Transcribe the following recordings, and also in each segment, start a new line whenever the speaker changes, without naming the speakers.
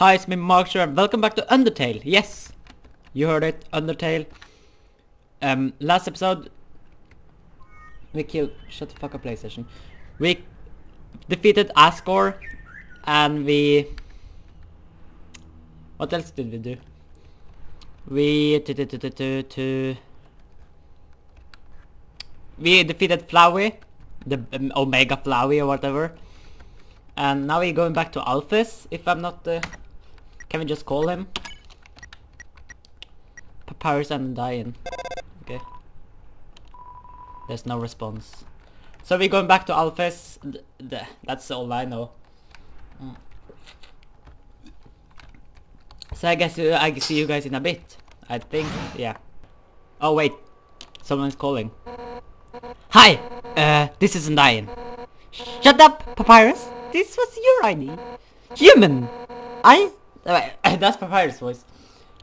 Hi, it's me Markjur. Welcome back to Undertale. Yes, you heard it, Undertale. Um, last episode, we killed. Shut the fuck up, PlayStation. We defeated Asgore, and we. What else did we do? We to to to. to we defeated Flowey, the um, Omega Flowey or whatever. And now we're going back to Alphys, if I'm not... Uh, can we just call him? Papyrus and Dying. Okay. There's no response. So we're going back to Alphys. Th th that's all I know. Mm. So I guess uh, I see you guys in a bit. I think, yeah. Oh wait, someone's calling. Hi, uh, this isn't. Shut up, Papyrus. This was your. Human, I... That's Papyrus' voice.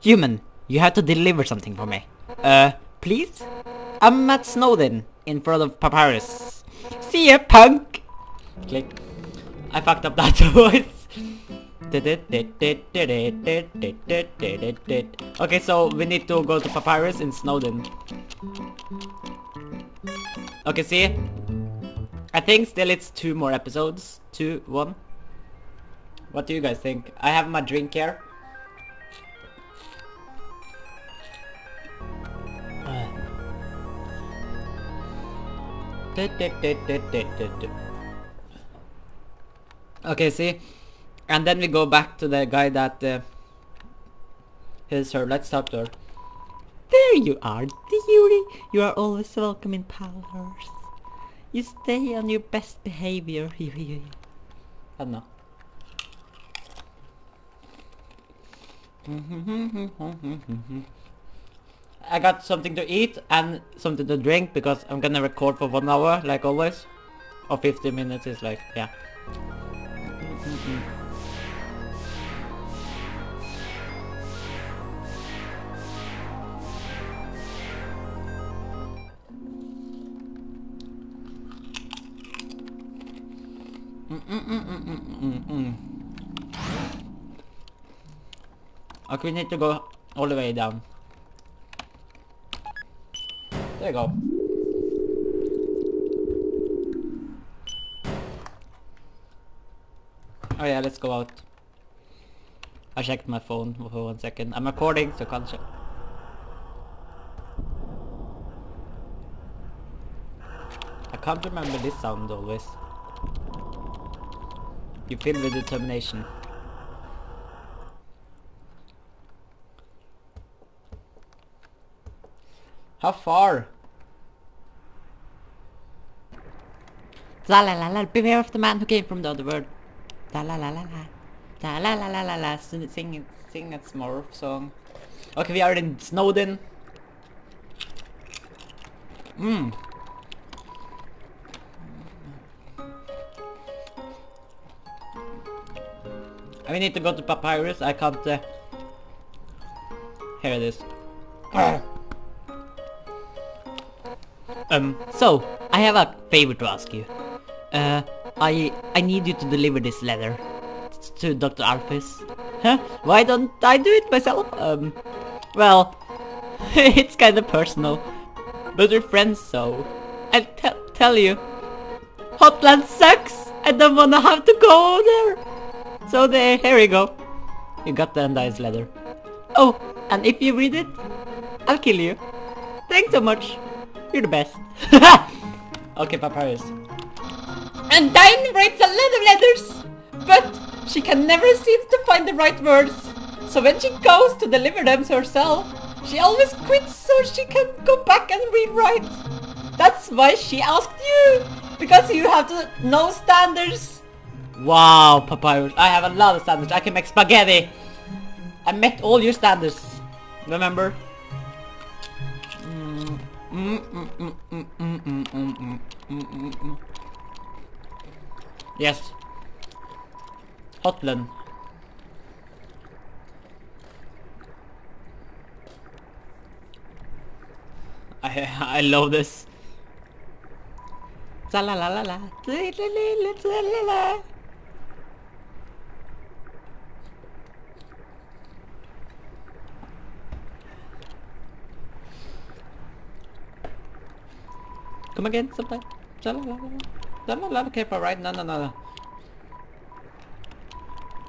Human, you have to deliver something for me. Uh, please? I'm Matt Snowdin, in front of Papyrus. See ya, punk! Click. I fucked up that voice. Okay, so we need to go to Papyrus in Snowdin. Okay, see? I think still it's two more episodes. Two, one. What do you guys think? I have my drink here. Okay, see? And then we go back to the guy that uh, is her. Let's talk to her. There you are, dearie. You are always welcome in Palhurst. You stay on your best behavior. I don't know. I got something to eat and something to drink because I'm gonna record for one hour like always. Or 50 minutes is like, yeah. Okay, we need to go all the way down. There you go. Oh yeah, let's go out. I checked my phone for one second. I'm recording, so can't check. I can't remember this sound always. You feel the determination. How far? La la la la, beware of the man who came from the other world. La la la la la. La la la la la la, sing, sing, a Smurf song. Okay, we are in Snowdin. Mmm. I need to go to Papyrus, I can't... Uh... Here it is. um, so, I have a favor to ask you. Uh, I I need you to deliver this letter to Dr. Alphys. Huh? Why don't I do it myself? Um, well, it's kind of personal, but we're friends, so I'll tell you. Hotland sucks! I don't wanna have to go there! So there, here we go. You got the Undyne's letter. Oh, and if you read it, I'll kill you. Thanks so much. You're the best. okay, Papyrus. Undyne writes a lot of letters, but she can never seem to find the right words. So when she goes to deliver them herself, she always quits so she can go back and rewrite. That's why she asked you, because you have to standards. Wow, Papyrus, I have a lot of standards. I can make spaghetti. I met all your standards. Remember? Yes. Hotland. I I love this. La la la la la. La la la la la. Come again sometime. Okay, for right? No, no, no, no.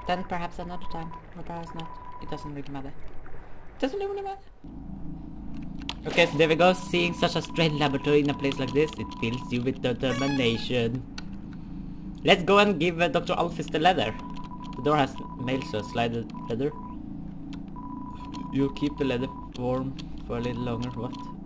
Then perhaps another time, or perhaps not. It doesn't really matter. It Doesn't really matter. Okay, so there we go. Seeing such a strange laboratory in a place like this, it fills you with determination. Let's go and give uh, Dr. Alphys the leather. The door has mail, so slide the leather. You keep the leather warm for a little longer. What?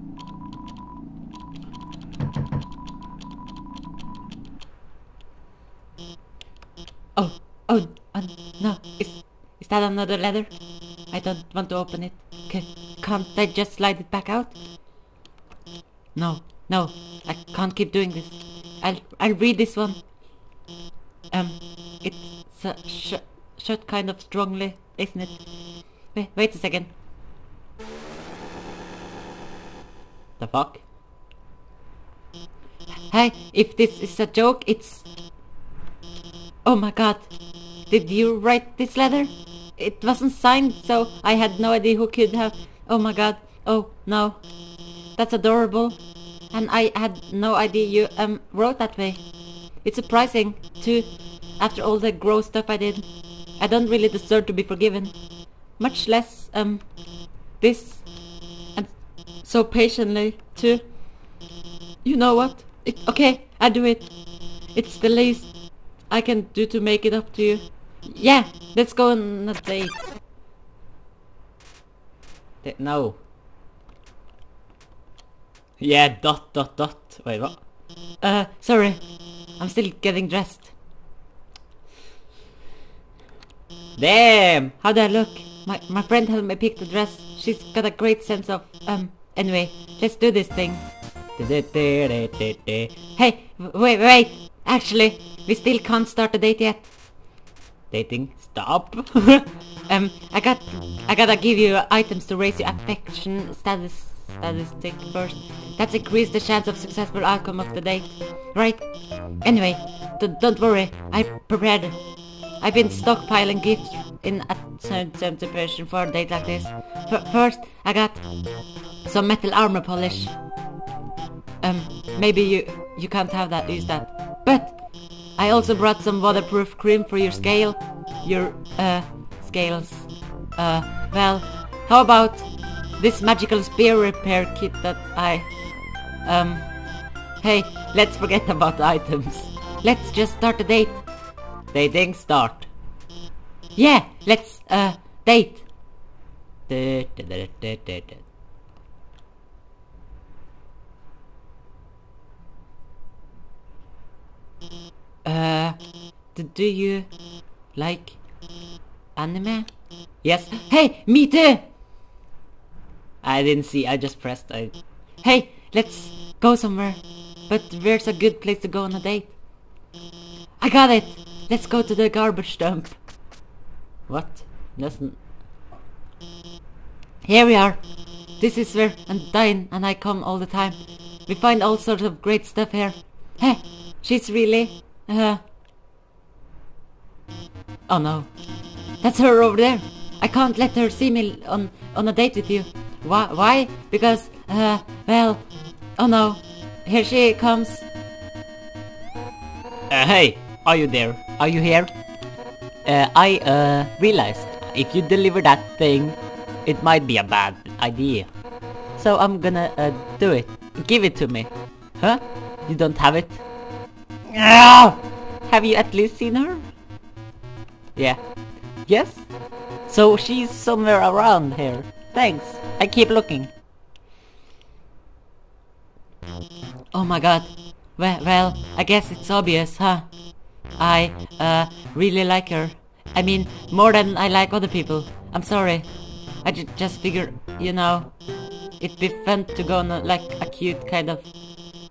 Oh, oh, uh, no. Is, is that another letter? I don't want to open it. C can't I just slide it back out? No, no. I can't keep doing this. I'll, I'll read this one. Um, it's uh, sh shut kind of strongly, isn't it? Wait, wait a second. The fuck? Hey, if this is a joke, it's... Oh my god. Did you write this letter? It wasn't signed, so I had no idea who could have... Oh my god. Oh, no. That's adorable. And I had no idea you um wrote that way. It's surprising, too, after all the gross stuff I did. I don't really deserve to be forgiven. Much less, um, this. And so patiently, too. You know what? It, okay, I do it. It's the least I can do to make it up to you. Yeah, let's go on a date. D no. Yeah, dot, dot, dot. Wait, what? Uh, sorry. I'm still getting dressed. Damn! How do I look? My, my friend helped me pick the dress. She's got a great sense of, um, anyway, let's do this thing. Hey, wait, wait! Actually, we still can't start the date yet. Dating? Stop! um, I got, I gotta give you items to raise your affection status, statistic first. That's increase the chance of successful outcome of the date. Right? Anyway, don't worry, I prepared. I've been stockpiling gifts in a anticipation for a date like this. F first, I got some metal armor polish. Um, maybe you you can't have that, use that. But I also brought some waterproof cream for your scale, your uh scales. Uh, well, how about this magical spear repair kit that I um hey, let's forget about items. Let's just start the date. Dating start. Yeah, let's uh date. Uh, do you like anime? Yes. Hey, me too! I didn't see, I just pressed. I... Hey, let's go somewhere. But where's a good place to go on a date? I got it! Let's go to the garbage dump. What? Listen. Here we are. This is where Undyne and I come all the time. We find all sorts of great stuff here. Hey, she's really... Uh... Oh no. That's her over there. I can't let her see me on, on a date with you. Why? Why? Because, uh, well... Oh no. Here she comes. Uh, hey, are you there? Are you here? Uh, I, uh, realized if you deliver that thing, it might be a bad idea. So I'm gonna, uh, do it. Give it to me. Huh? You don't have it? Have you at least seen her? Yeah. Yes? So she's somewhere around here. Thanks. I keep looking. Oh my god. Well, well, I guess it's obvious, huh? I, uh, really like her. I mean, more than I like other people. I'm sorry. I just figured, you know, it'd be fun to go on a, like a cute kind of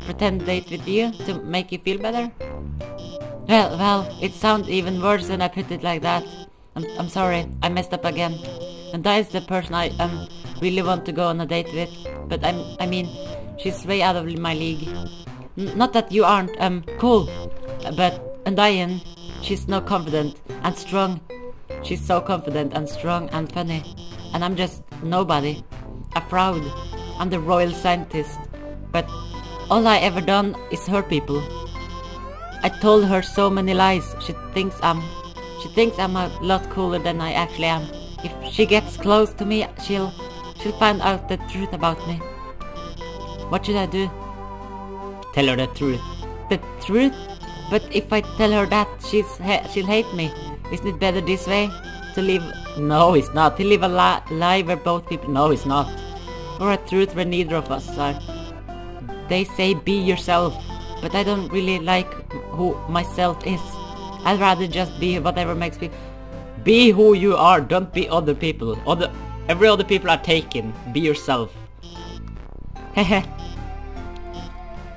pretend date with you to make you feel better. Well, well, it sounds even worse when I put it like that. I'm, I'm sorry, I messed up again. And that is the person I um really want to go on a date with. But I'm, I mean, she's way out of my league. N not that you aren't um cool, but Undyne, she's no confident and strong. She's so confident and strong and funny. And I'm just nobody. A fraud. I'm the royal scientist. But all I ever done is hurt people. I told her so many lies. She thinks I'm she thinks I'm a lot cooler than I actually am. If she gets close to me, she'll she'll find out the truth about me. What should I do? Tell her the truth. The truth? But if I tell her that, she's ha she'll hate me. Isn't it better this way? To live... No, it's not. To live a li lie where both people... No, it's not. Or a truth where neither of us are. They say be yourself, but I don't really like who myself is. I'd rather just be whatever makes me... Be who you are, don't be other people. Other... Every other people are taken. Be yourself. Hehe.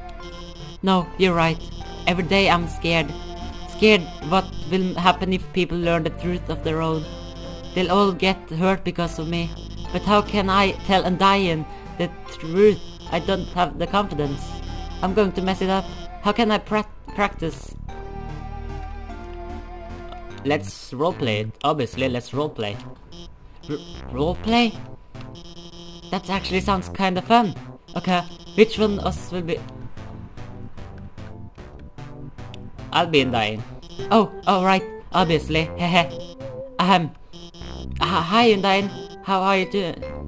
no, you're right. Every day I'm scared. Scared what will happen if people learn the truth of their own. They'll all get hurt because of me. But how can I tell Undyne the truth? I don't have the confidence. I'm going to mess it up. How can I pra practice? Let's roleplay it. Obviously, let's roleplay. R roleplay? That actually sounds kinda fun. Okay, which one of us will be... I'll be Undyne. Oh, oh right, obviously, hehe. Ahem. Uh, hi Undyne, how are you doing?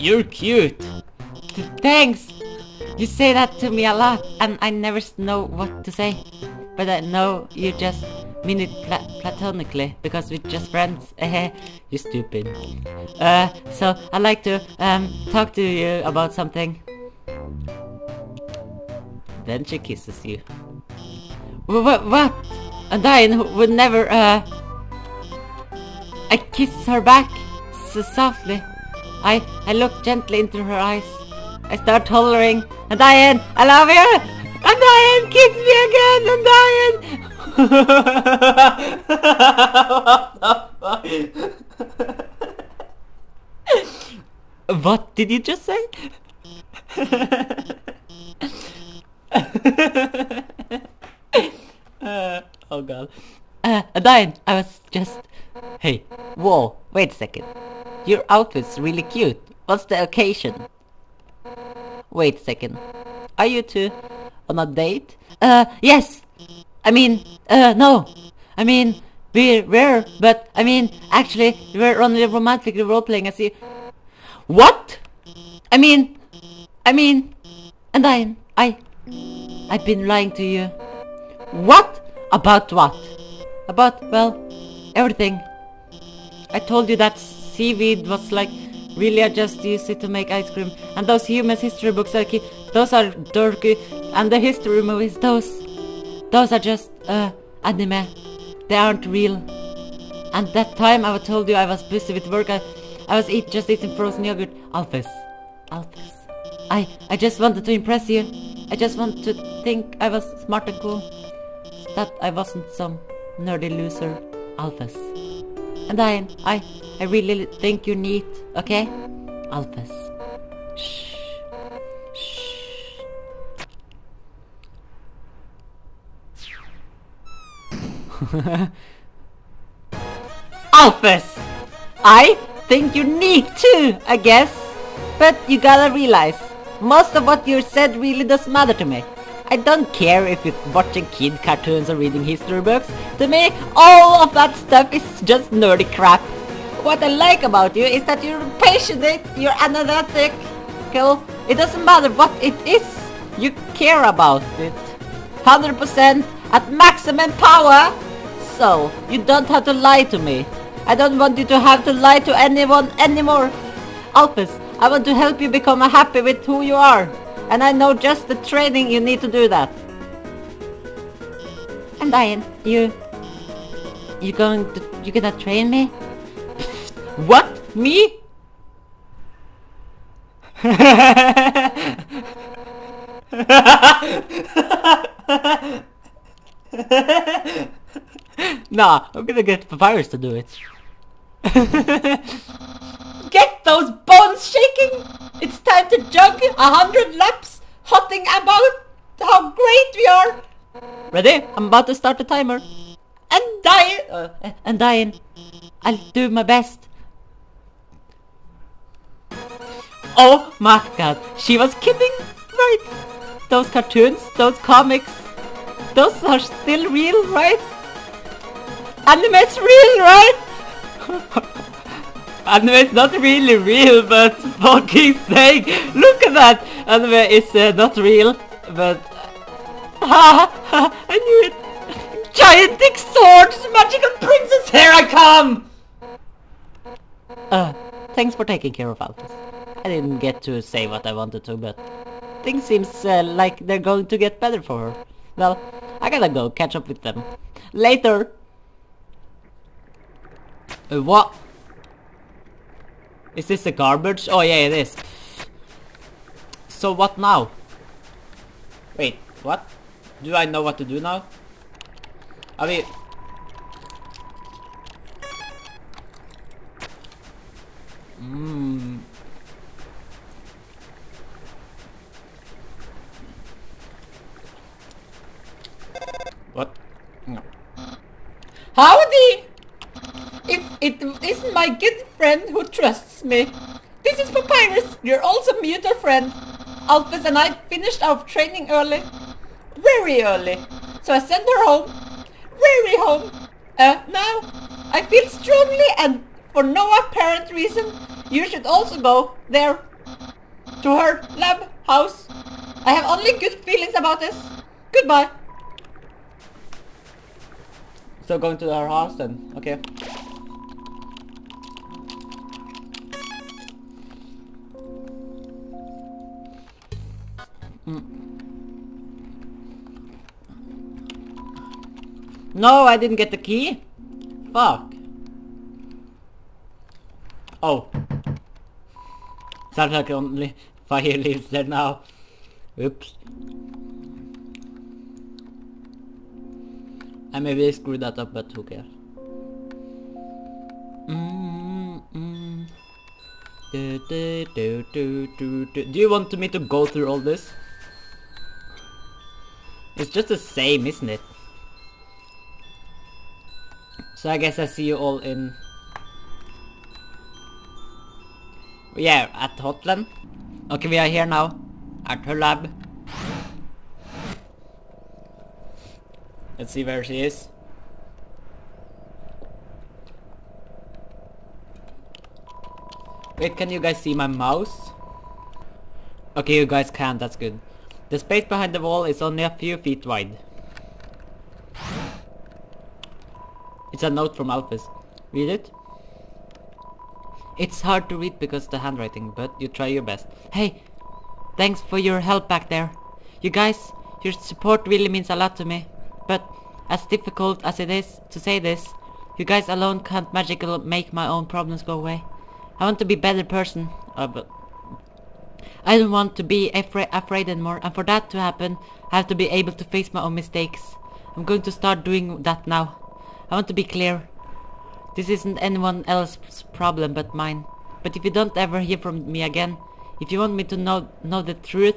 You're cute! Thanks! You say that to me a lot, and I never know what to say. But I know you just mean it pla platonically, because we're just friends. Eh, you stupid. Uh, so I'd like to um talk to you about something. Then she kisses you. What? What? Undyne would never, uh... I kiss her back, so softly. I, I look gently into her eyes. I start hollering, Undyne, I love you! Undyne, kiss me again, Undyne! what did you just say? uh, oh god. Uh, Undyne, I was just... Hey, whoa, wait a second. Your outfit's really cute. What's the occasion? Wait a second. Are you two on a date? Uh, yes! I mean, uh, no. I mean, we were, but, I mean, actually, we're only romantically role-playing as you... What? I mean, I mean, and I... I, I've been lying to you. What? About what? About, well, everything. I told you that seaweed was like, really I just used it to make ice cream. And those human history books, are key. those are dorky. And the history movies, those, those are just, uh, anime. They aren't real. And that time I told you I was busy with work, I, I was eat, just eating frozen yogurt. Alphys. Alphys. I, I just wanted to impress you. I just want to think I was smart and cool. That I wasn't some nerdy loser. Alphys. And I, I, I really think you need, okay? Alphys. Shh. Shh. Alphys! I think you need too, I guess. But you gotta realize, most of what you said really doesn't matter to me. I don't care if you're watching kid cartoons or reading history books. To me, all of that stuff is just nerdy crap. What I like about you is that you're passionate, you're analytic. Cool. It doesn't matter what it is, you care about it. 100% at maximum power. So, you don't have to lie to me. I don't want you to have to lie to anyone anymore. Alphys, I want to help you become happy with who you are. And I know just the training you need to do that. Undyne, you... You going to... You gonna train me? what? Me? nah, I'm gonna get Papyrus to do it. Get those bones shaking! It's time to jog a hundred laps, hotting about how great we are! Ready? I'm about to start the timer. And dying! Uh, Undyne. I'll do my best. Oh my god, she was kidding! right? those cartoons, those comics, those are still real, right? Anime's real, right? Anime's not really real, but fucking sake, look at that! Anime is uh, not real, but... Ha ha! I knew it! Giant dick swords! Magical princess, here I come! Uh, thanks for taking care of Alphys. I didn't get to say what I wanted to, but things seems uh, like they're going to get better for her. Well, I gotta go catch up with them. Later! Uh, what? Is this the garbage? Oh yeah, it is. So what now? Wait, what? Do I know what to do now? I mean... Mmm... What? No. Uh. Howdy! It isn't my good friend who trusts me. This is Papyrus, your also mutual friend. Alphys and I finished our training early. Very early. So I sent her home. Very home. Uh, now, I feel strongly and for no apparent reason, you should also go there. To her lab house. I have only good feelings about this. Goodbye. So going to her house then, okay. No, I didn't get the key. Fuck. Oh. Sounds like only fire lives there now. Oops. I maybe screwed that up, but who cares? Mm -mm. Do, do, do, do. do you want me to go through all this? It's just the same, isn't it? So I guess I see you all in... Yeah, at Hotland. Okay, we are here now. At her lab. Let's see where she is. Wait, can you guys see my mouse? Okay, you guys can, that's good. The space behind the wall is only a few feet wide. It's a note from Alphys. Read it? It's hard to read because the handwriting, but you try your best. Hey! Thanks for your help back there. You guys, your support really means a lot to me. But, as difficult as it is to say this, you guys alone can't magically make my own problems go away. I want to be better person, uh, but I don't want to be afra afraid anymore, and for that to happen, I have to be able to face my own mistakes. I'm going to start doing that now. I want to be clear. This isn't anyone else's problem but mine. But if you don't ever hear from me again, if you want me to know, know the truth,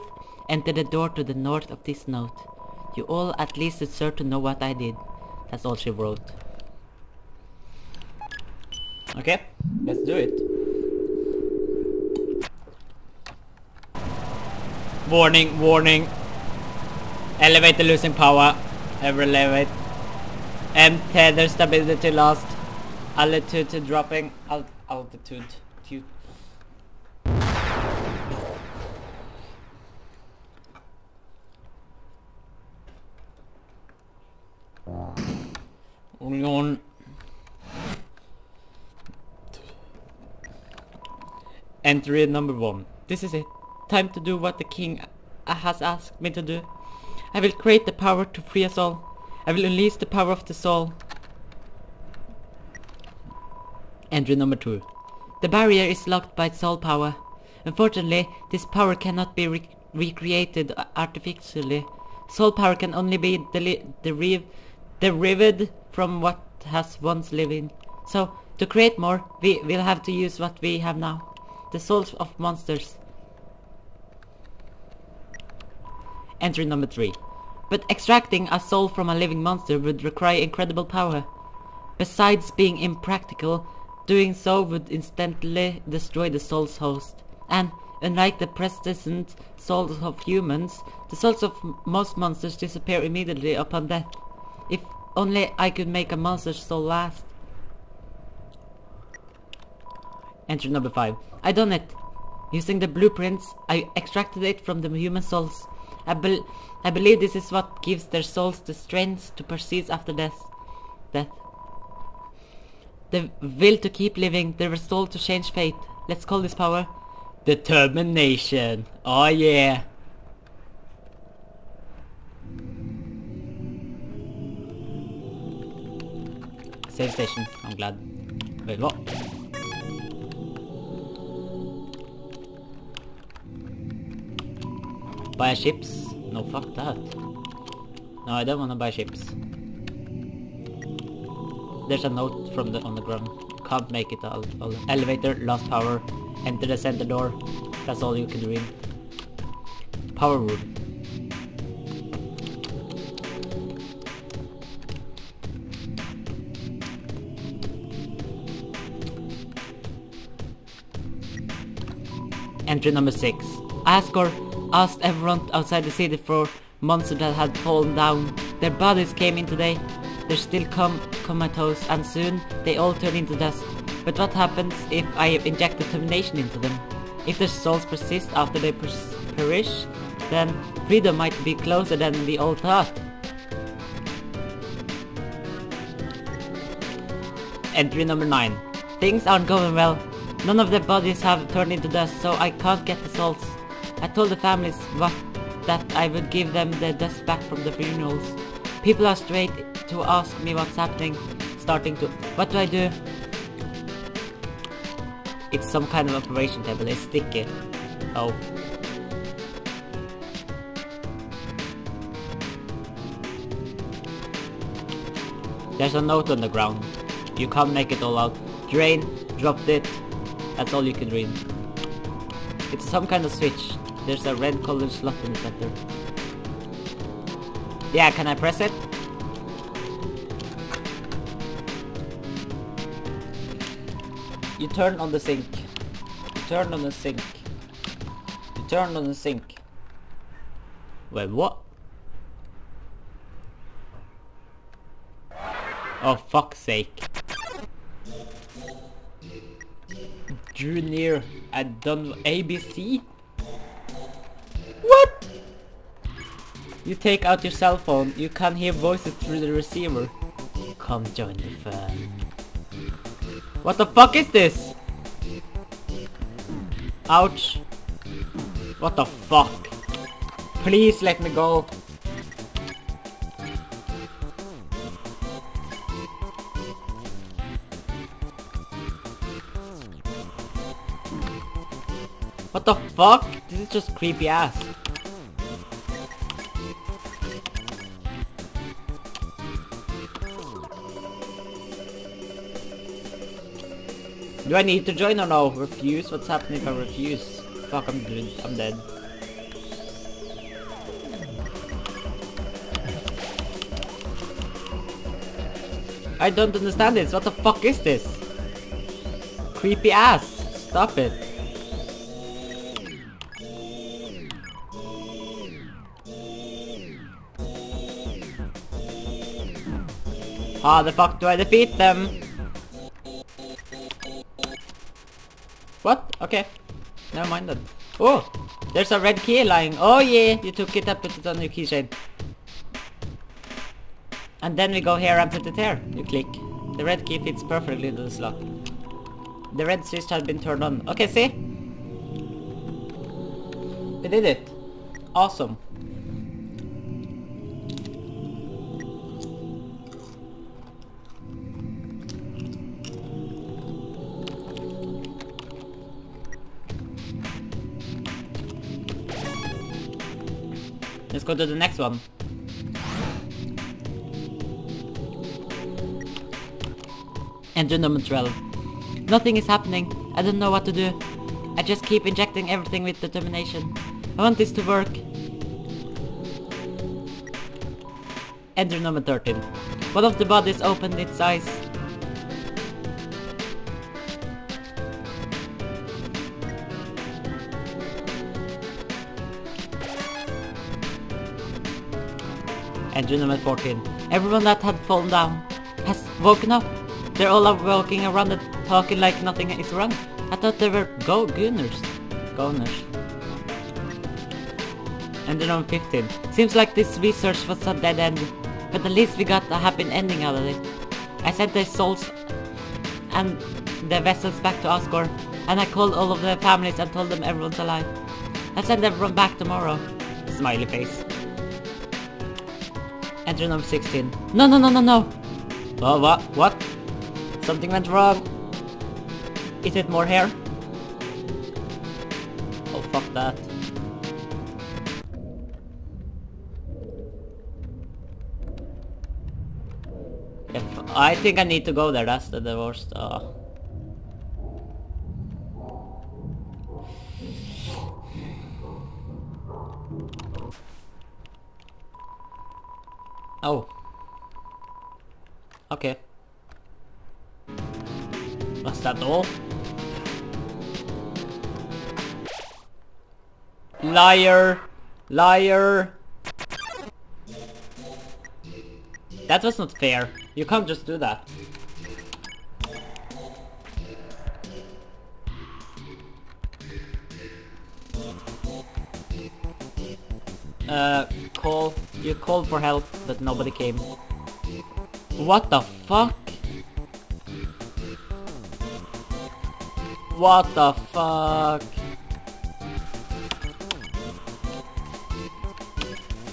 enter the door to the north of this note. You all at least deserve to know what I did. That's all she wrote. Okay, let's do it. Warning, warning. Elevator losing power. Every elevate. M tether stability lost. Altitude dropping. Alt altitude. Tu on. Entry number one. This is it. Time to do what the king has asked me to do. I will create the power to free us all. I will unleash the power of the soul. Entry number 2. The barrier is locked by soul power. Unfortunately, this power cannot be re recreated artificially. Soul power can only be derived, derived from what has once lived. So, to create more, we will have to use what we have now. The souls of monsters. Entry number 3. But extracting a soul from a living monster would require incredible power. Besides being impractical, doing so would instantly destroy the soul's host. And Unlike the present souls of humans, the souls of most monsters disappear immediately upon death. If only I could make a monster's soul last. Entry number 5. I done it. Using the blueprints, I extracted it from the human souls. I, bel I believe this is what gives their souls the strength to persist after death. Death. The will to keep living, the resolve to change fate. Let's call this power determination. Oh yeah. Save station. I'm glad. Wait, what? Buy ships? No, fuck that. No, I don't wanna buy ships. There's a note from the on the ground. Can't make it. I'll, Elevator, lost power. Enter the center door. That's all you can read. Power room. Entry number 6. Asgore asked everyone outside the city for monsters that had fallen down. Their bodies came in today. They're still com comatose and soon they all turn into dust. But what happens if I inject determination into them? If their souls persist after they pers- perish, then freedom might be closer than we all thought. Entry number 9. Things aren't going well. None of their bodies have turned into dust, so I can't get the souls. I told the families what that I would give them the dust back from the funerals. People are straight to ask me what's happening, starting to... What do I do? It's some kind of operation table, it's sticky. Oh. There's a note on the ground. You can't make it all out. Drain, dropped it. That's all you can read. It's some kind of switch. There's a red colored slot in the center. Yeah, can I press it? You turn on the sink. You turn on the sink. You turn on the sink. Wait, what? Oh, fuck's sake. Drew near and done ABC? You take out your cell phone, you can hear voices through the receiver. Come join the fun. What the fuck is this? Ouch. What the fuck? Please let me go. What the fuck? This is just creepy ass. Do I need to join or no? Refuse? What's happening if I refuse? Fuck, I'm dead. I'm dead. I don't understand this. What the fuck is this? Creepy ass. Stop it. How the fuck do I defeat them? Okay. Never mind that. Oh! There's a red key lying. Oh yeah! You took it up, put it on your keychain. And then we go here and put it here. You click. The red key fits perfectly into the slot. The red switch has been turned on. Okay, see? We did it. Awesome. Let's go to the next one. Enter number 12. Nothing is happening. I don't know what to do. I just keep injecting everything with determination. I want this to work. Enter number 13. One of the bodies opened its eyes. Entry number 14. Everyone that had fallen down has woken up. They're all up walking around and talking like nothing is wrong. I thought they were go gooners. Goners. Entry number 15. Seems like this research was a dead end. But at least we got a happy ending out of it. I sent their souls and the vessels back to Asgore. And I called all of their families and told them everyone's alive. I send everyone back tomorrow. Smiley face. Entry number 16. No, no, no, no, no. Oh, what? What? Something went wrong. Is it more hair? Oh, fuck that. If I think I need to go there, that's the worst. Uh. Oh. Okay. Was that all? Liar! Liar! That was not fair. You can't just do that. Uh, call. You called for help, but nobody came. What the fuck? What the fuck?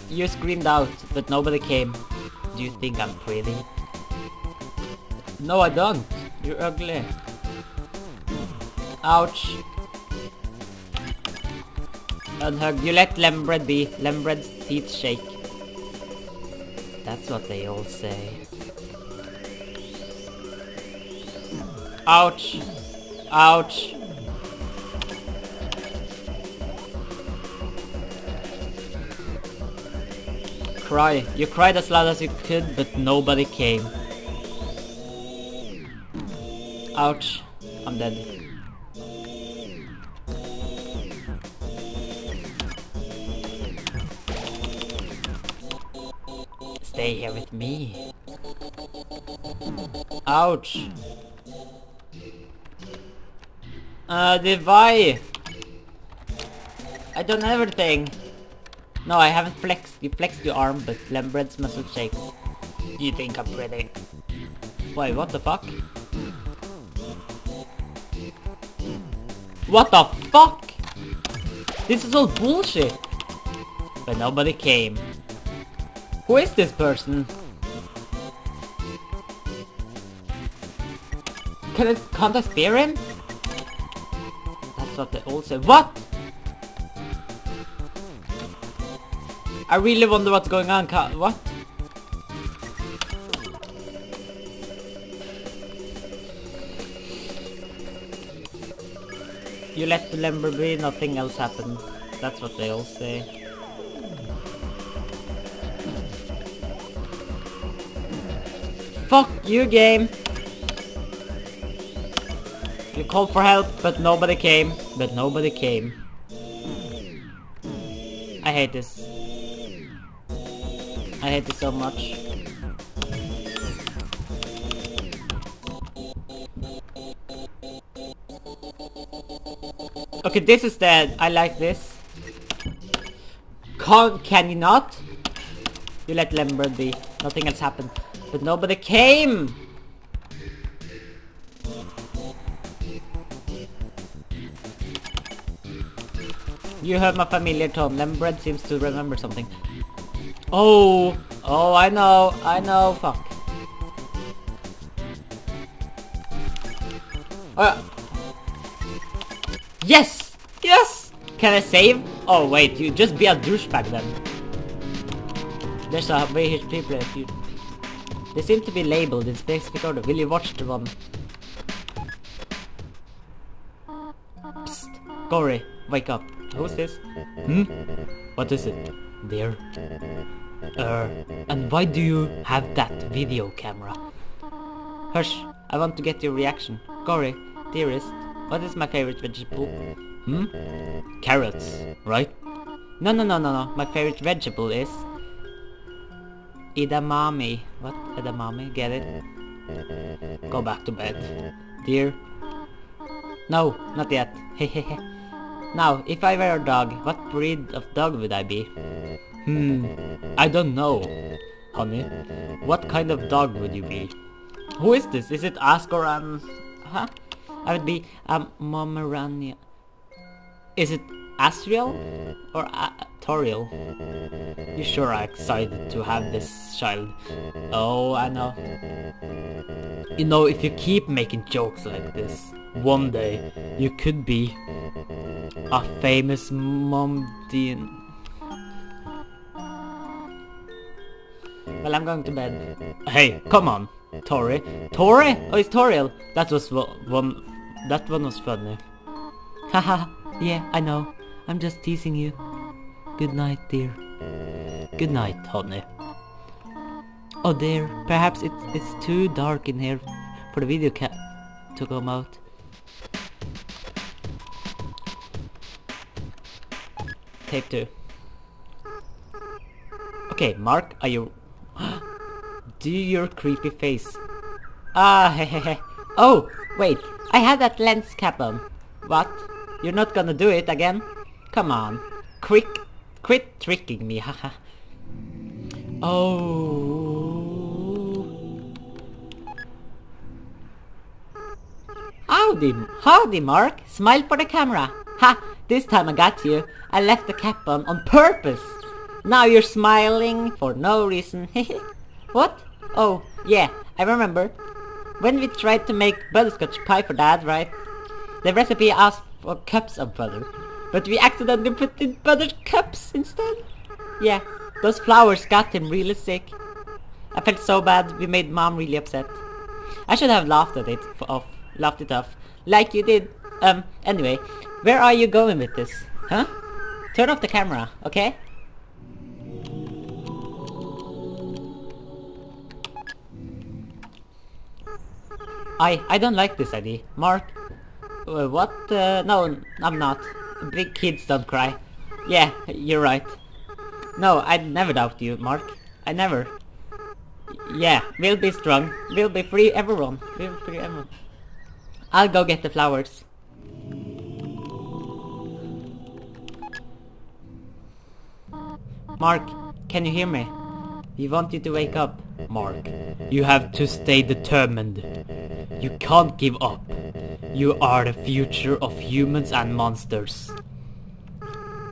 You screamed out, but nobody came. Do you think I'm pretty? No, I don't. You're ugly. Ouch. Unhugged. You let Lemon Bread be. Lemon Bread's teeth shake. That's what they all say. Ouch. Ouch. Cry. You cried as loud as you could, but nobody came. Ouch. I'm dead. Stay here with me. Ouch. Uh, Devi! I done everything. No, I haven't flexed. You flexed your arm, but Lemon Bread's muscle shakes. You think I'm pretty? Wait, what the fuck? What the fuck? This is all bullshit. But nobody came. Who is this person? Can I, can't I steer him? That's what they all said. What? I really wonder what's going on. Ca what? You let the lumber be, nothing else happened. That's what they all say. Fuck you, game! You called for help, but nobody came. But nobody came. I hate this. I hate this so much. Okay, this is dead. I like this. Can, can you not? You let Lambert be. Nothing else happened. But nobody came! You heard my familiar tone. Lambert seems to remember something. Oh! Oh, I know. I know. Fuck. Uh, Yes! Yes! Can I save? Oh wait, you just be a douchebag then. There's a way if you... They seem to be labeled in specific order. Will you watch the one? Psst. Wake up. Who's this? Hmm? What is it? There. Uh, and why do you have that video camera? Hush, I want to get your reaction. Gorey, dearest, what is my favorite vegetable? Hmm? Carrots, right? No, no, no, no, no. My favorite vegetable is... edamame. What? Edamame? Get it? Go back to bed. Dear. No, not yet. Hehehe. now, if I were a dog, what breed of dog would I be? Hmm, I don't know. Honey, what kind of dog would you be? Who is this? Is it Ascoran? Huh? I would be a Pomeranian. Is it Asriel or a Toriel? You sure are excited to have this child. Oh, I know. You know, if you keep making jokes like this, one day you could be a famous Momdian. Well, I'm going to bed. Hey, come on, Tori. Tori? Oh, it's Toriel. That was one. That one was funny. Haha. yeah, I know. I'm just teasing you. Good night, dear. Good night, honey. Oh dear, perhaps it's, it's too dark in here for the video cat to come out. Tape 2. Okay, Mark, are you... Do your creepy face. Ah, hehehe. oh, wait, I had that lens cap on. What? You're not gonna do it again? Come on. Quick, quit tricking me, haha. oh. Howdy, howdy Mark. Smile for the camera. Ha, this time I got you. I left the cap on on purpose. Now you're smiling for no reason. what? Oh, yeah, I remember. When we tried to make butterscotch pie for dad, right? The recipe asked for cups of butter. But we accidentally put in butter cups instead. Yeah, those flowers got him really sick. I felt so bad, we made mom really upset. I should have laughed at it off, laughed it off, like you did. Um, anyway, where are you going with this? Huh? Turn off the camera, okay? I, I don't like this idea. Mark, uh, what? Uh, no, I'm not. Big kids don't cry. Yeah, you're right. No, I'd never doubt you, Mark. I never. Yeah, we'll be strong. We'll be free everyone. We'll be free everyone. I'll go get the flowers. Mark, can you hear me? We want you to wake up. Mark, you have to stay determined. You can't give up. You are the future of humans and monsters.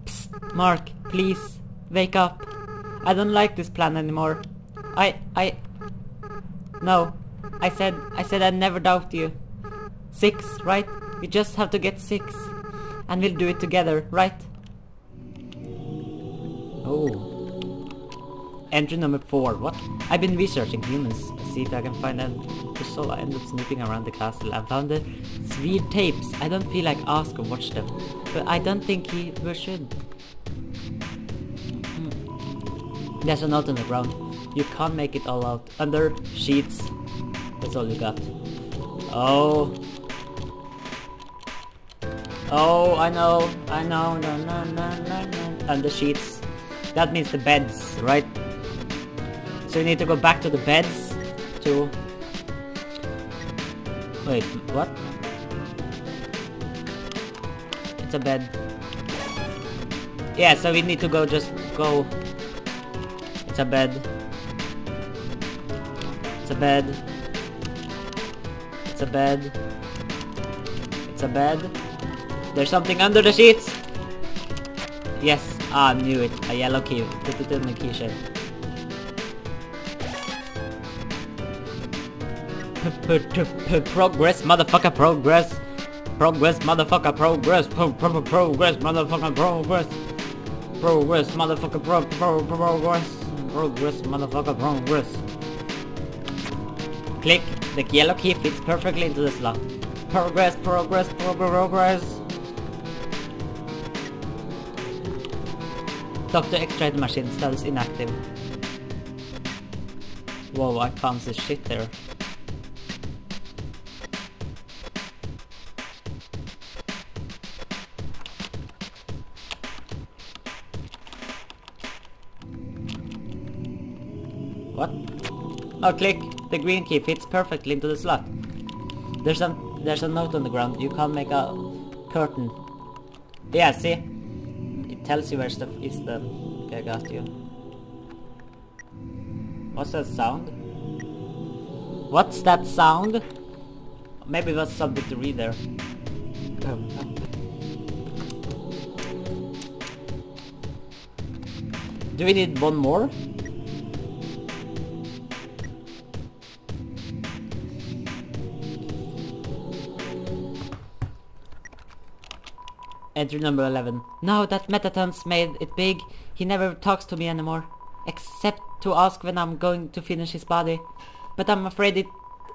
Psst, Mark, please, wake up. I don't like this plan anymore. I, I... No, I said, I said I'd never doubt you. Six, right? We just have to get six. And we'll do it together, right? Oh. Entry number 4. What? I've been researching humans. See if I can find them. So I ended up snooping around the castle and found the weird tapes. I don't feel like Asgore watch them. But I don't think he should. Hmm. There's a note on the ground. You can't make it all out. Under sheets. That's all you got. Oh. Oh, I know. I know. No, no, no, no, no. Under sheets. That means the beds, right? So we need to go back to the beds to... Wait, what? It's a bed. Yeah, so we need to go just go... It's a bed. It's a bed. It's a bed. It's a bed. There's something under the sheets! Yes, ah, I knew it. A yellow key. Put it in the key shed. Progress, motherfucker, progress. Progress, motherfucker, progress. Pro pro progress, motherfucker, progress. Progress, motherfucker, pro pro progress. Progress, motherfucker, progress. Click. The yellow key fits perfectly into the slot. Progress, progress, pro progress. Doctor extract machine status inactive. Whoa, I found this shit there. Oh, click. The green key fits perfectly into the slot. There's a there's a note on the ground. You can't make a curtain. Yeah, see? It tells you where stuff is then. Okay, I got you. What's that sound? What's that sound? Maybe that's something to read there. Do we need one more? Entry number 11. Now that Mettaton's made it big, he never talks to me anymore. Except to ask when I'm going to finish his body. But I'm afraid it,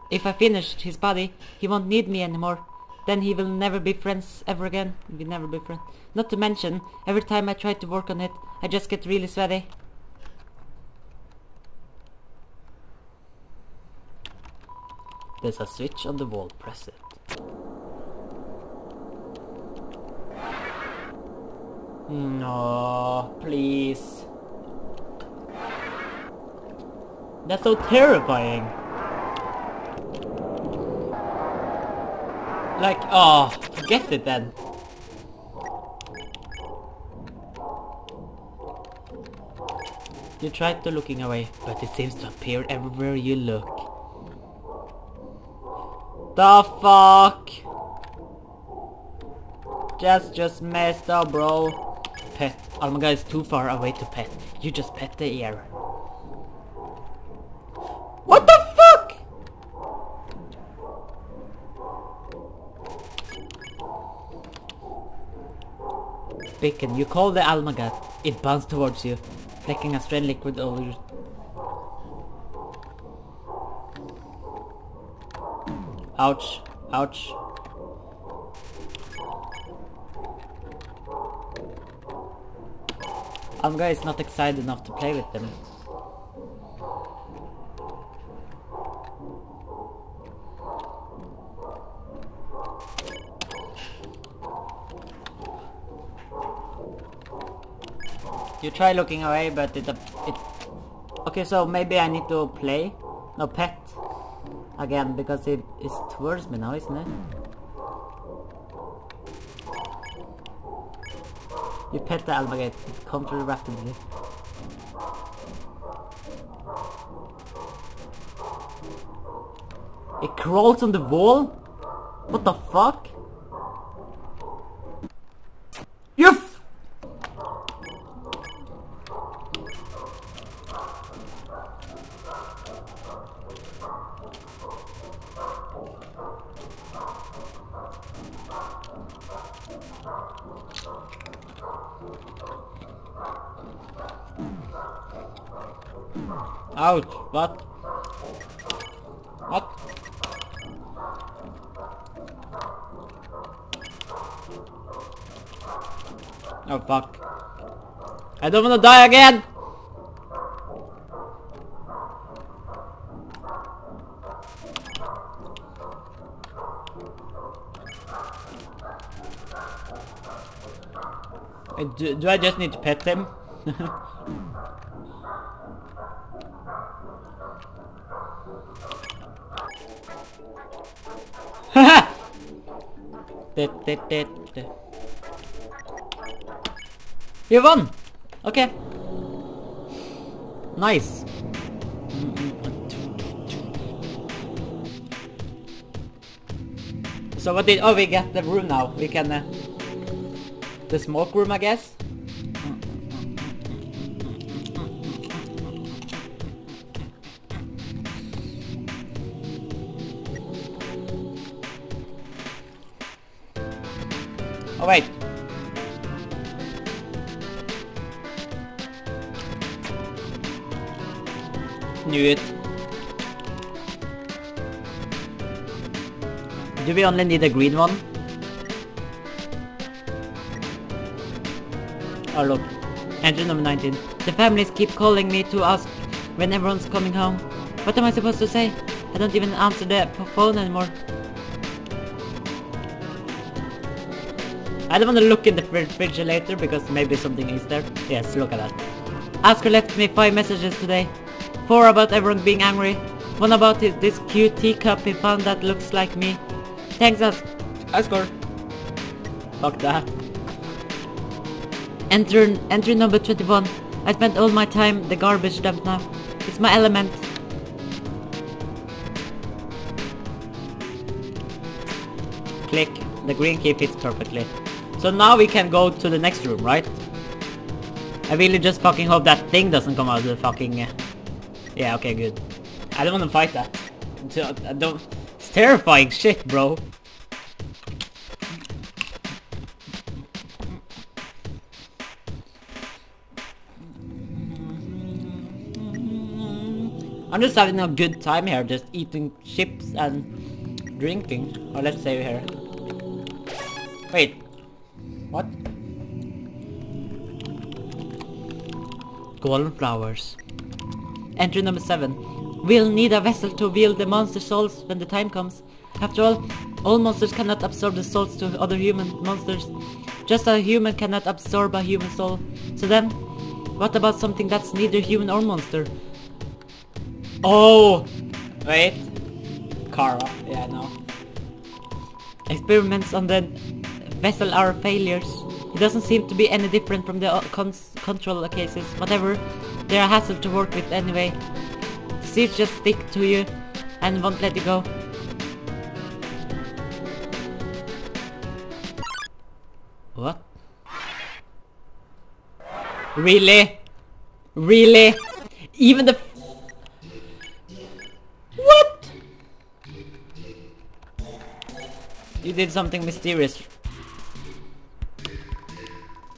if I finish his body, he won't need me anymore. Then he will never be friends ever again. We'll never be friends. Not to mention, every time I try to work on it, I just get really sweaty. There's a switch on the wall, press it. No, please. That's so terrifying. Like, oh, forget it then. You tried to looking away, but it seems to appear everywhere you look. The fuck? That's just messed up, bro. Pet. Almaga is too far away to pet. You just pet the ear. What the fuck? Bacon, you call the Almagat. It bounced towards you, flecking a strange liquid over your... Ouch. Ouch. Almaga is not excited enough to play with them. You try looking away, but it, it... Okay, so maybe I need to play? No, pet. Again, because it is towards me now, isn't it? You pet the alligator, very rapidly. It crawls on the wall? What the fuck? You f- Ouch, what? What? Oh fuck. I don't wanna die again! Do, do I just need to pet them? Dit. You won! Okay. Nice. So what did... Oh, we get the room now. We can... Uh, the smoke room, I guess? Knew it. Do we only need a green one? Oh look. Entry number 19. The families keep calling me to ask when everyone's coming home. What am I supposed to say? I don't even answer the phone anymore. I don't want to look in the fri- refrigerator because maybe something is there. Yes, look at that. Asgore left me five messages today. Four about everyone being angry. One about this, this cute teacup he found that looks like me. Thanks us. Asgore. Fuck that. Enter, entry number 21. I spent all my time the garbage dump now. It's my element. Click. The green key fits perfectly. So now we can go to the next room, right? I really just fucking hope that thing doesn't come out of the fucking... Uh... Yeah, okay, good. I don't want to fight that. I don't... It's terrifying shit, bro. I'm just having a good time here, just eating chips and drinking. Or let's say here. Wait. What? Golden flowers. Entry number 7. We'll need a vessel to wield the monster souls when the time comes. After all, all monsters cannot absorb the souls to other human monsters. Just a human cannot absorb a human soul. So then, what about something that's neither human or monster? Oh! Wait. Chara. Yeah, no. Experiments on the vessel are failures. It doesn't seem to be any different from the uh, control cases. Whatever, they're a hassle to work with anyway. Seeds just stick to you and won't let you go. What? Really? Really? Even the What? You did something mysterious.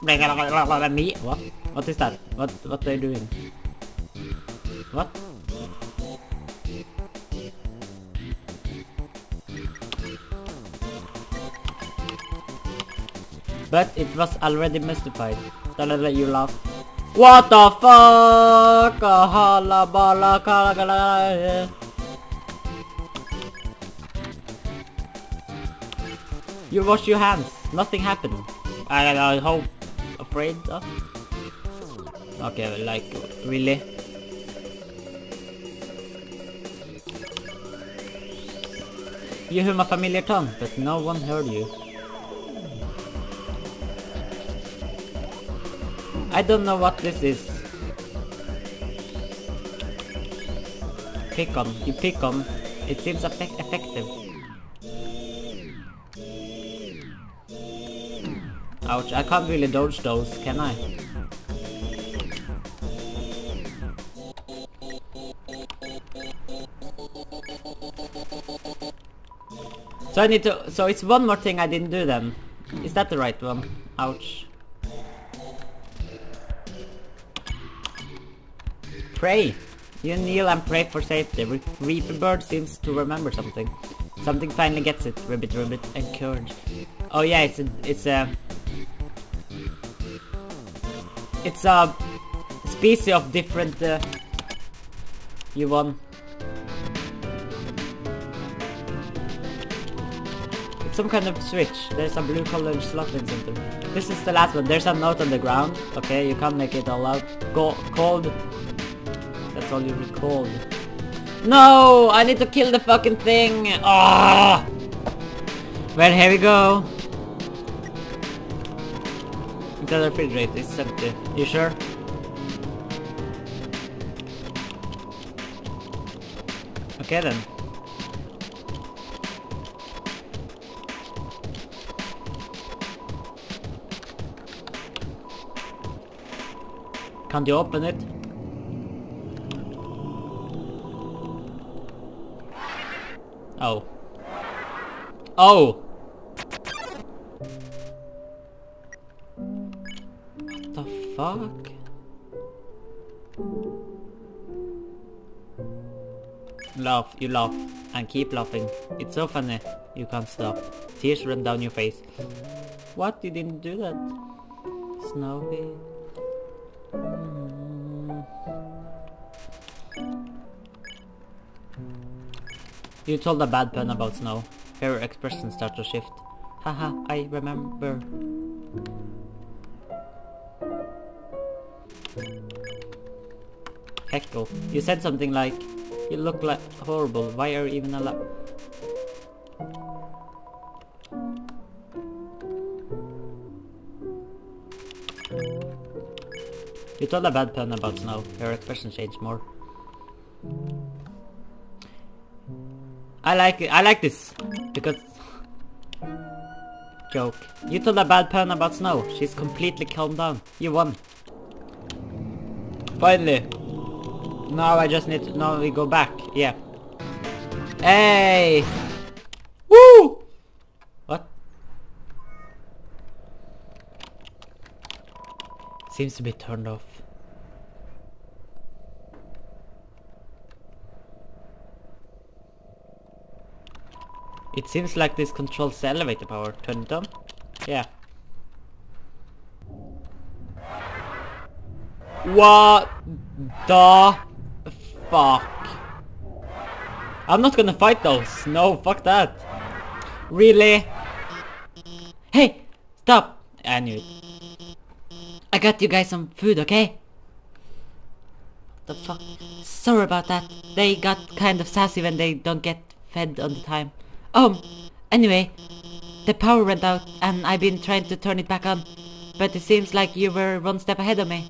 Me? What? What is that? What what are they doing? What? But it was already mystified. Don't let you laugh. What the fuck? You wash your hands. Nothing happened. I, I hope. Afraid of? Okay, like, really? You hear my familiar tongue, but no one heard you. I don't know what this is. Pick on. You pick on. It seems effect effective. Ouch, I can't really dodge those, can I? So I need to... So it's one more thing I didn't do then. Is that the right one? Ouch. Pray! You kneel and pray for safety. Re Reaper Bird seems to remember something. Something finally gets it. Ribbit, ribbit, encouraged. Oh yeah, it's a... It's a... It's a species of different uh, you won. Some kind of switch. There's a blue colored slot in center. This is the last one. There's a note on the ground. Okay, you can't make it all out. Go cold. That's all you recalled. No! I need to kill the fucking thing! Ah! Well, here we go. The refrigerator is empty. You sure? Okay then. Can't you open it? Oh. Oh! What the fuck? Laugh, you laugh, and keep laughing. It's so funny, you can't stop. Tears run down your face. What? You didn't do that? Snowy. You told a bad pun about snow. Her expression starts to shift. Haha, I remember. heckle. You said something like, you look like horrible, why are you even alive? You told a bad pun about snow. Her expression changed more. I like it. I like this because joke. You told a bad pun about snow. She's completely calmed down. You won. Finally. Now I just need to. Now we go back. Yeah. Hey. Woo. Seems to be turned off. It seems like this controls the elevator power. Turn it on? Yeah. What the fuck? I'm not gonna fight those. No, fuck that. Really? Hey, stop. I knew it. I got you guys some food, okay? The fuck? Sorry about that. They got kind of sassy when they don't get fed on the time. Oh, anyway, the power went out and I've been trying to turn it back on. But it seems like you were one step ahead of me.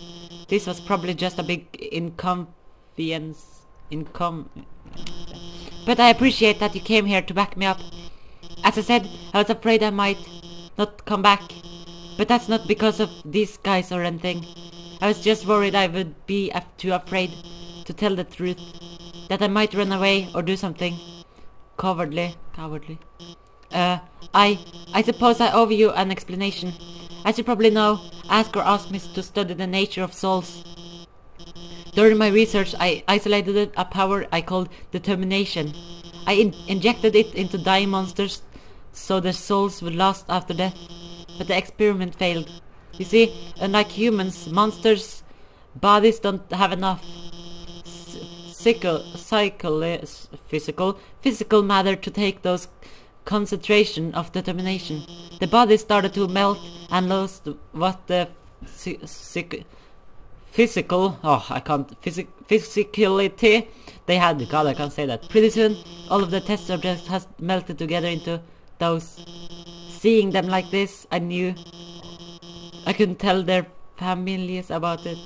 This was probably just a big inconvenience. Incom... But I appreciate that you came here to back me up. As I said, I was afraid I might not come back. But that's not because of these guys or anything. I was just worried I would be too afraid to tell the truth. That I might run away or do something. Cowardly. Cowardly. Uh, I... I suppose I owe you an explanation. As you probably know, Asgore asked me to study the nature of souls. During my research, I isolated a power I called determination. I in injected it into dying monsters so their souls would last after death. But the experiment failed. You see, unlike humans, monsters' bodies don't have enough psycho, physical, physical matter to take those concentration of determination. The body started to melt and lost what the physical, oh I can't, physic, physicality they had. God, I can't say that. Pretty soon, all of the test subjects has melted together into those. Seeing them like this, I knew I couldn't tell their families about it.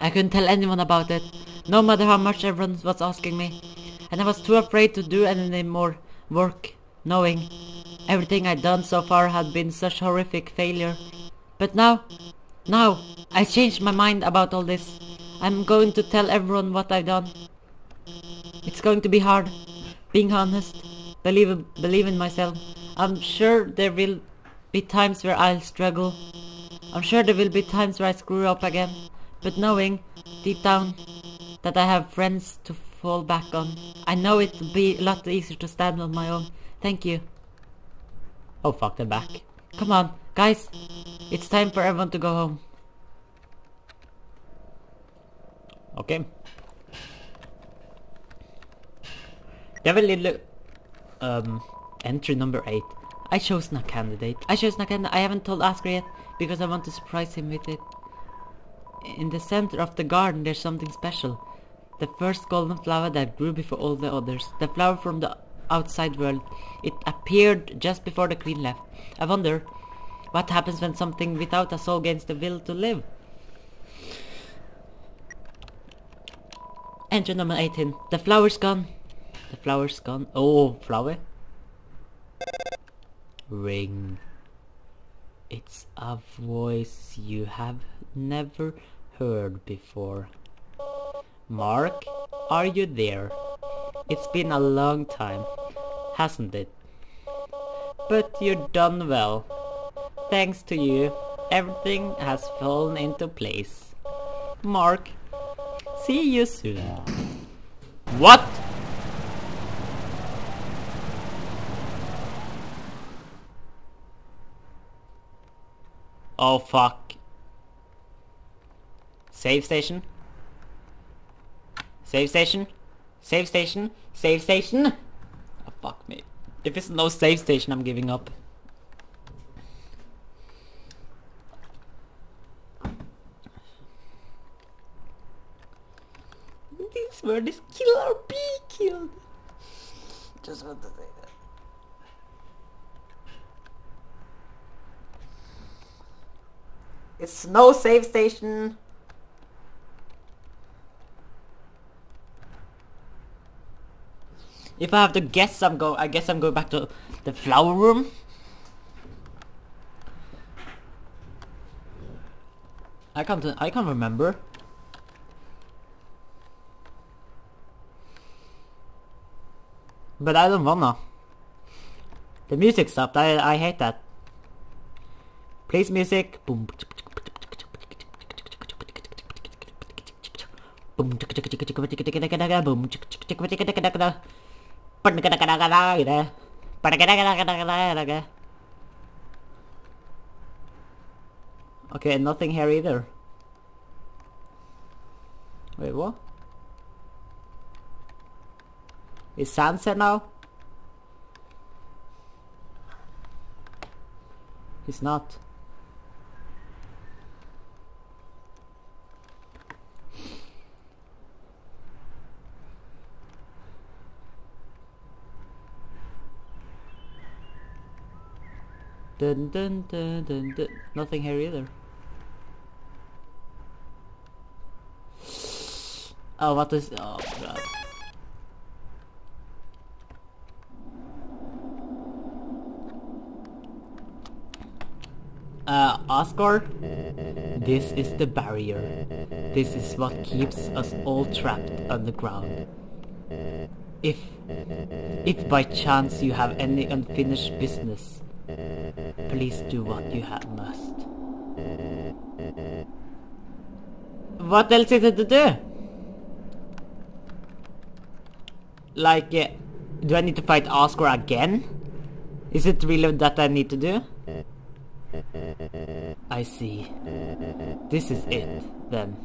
I couldn't tell anyone about it, no matter how much everyone was asking me. And I was too afraid to do any more work, knowing everything I'd done so far had been such horrific failure. But now, now, I changed my mind about all this. I'm going to tell everyone what I've done. It's going to be hard, being honest, believe, believe in myself. I'm sure there will be times where I'll struggle. I'm sure there will be times where I screw up again. But knowing, deep down, that I have friends to fall back on, I know it'll be a lot easier to stand on my own. Thank you. Oh fuck, they're back. Come on, guys. It's time for everyone to go home. Okay. Devil little um entry number eight. I chose not candidate. I chose not candidate. I haven't told Asgore yet because I want to surprise him with it. In the center of the garden there's something special. The first golden flower that grew before all the others. The flower from the outside world. It appeared just before the queen left. I wonder what happens when something without a soul gains the will to live. Entry number 18. The flower's gone. The flower's gone. Oh, flower? Ring. It's a voice you have never heard before. Mark, are you there? It's been a long time, hasn't it? But you've done well. Thanks to you, everything has fallen into place. Mark, see you soon. What? Oh fuck. Save station? Save station? Save station? Save station? Oh, fuck me. If it's no save station, I'm giving up. This swear this killer be killed. Just want to say It's no save station. If I have to guess, I'm go. I guess I'm going back to the flower room. I can't. I can't remember. But I don't wanna. The music stopped. I I hate that. Please music. Boom. Boom. Okay, nothing here either. Wait, what? Is sunset now? He's not. Dun dun dun dun dun. Nothing here either. Oh, what is? Oh god. Uh, Asgore? This is the barrier. This is what keeps us all trapped underground. If, if by chance you have any unfinished business, please do what you have must. What else is it to do? Like, uh, do I need to fight Asgore again? Is it really that I need to do? I see. This is it, then.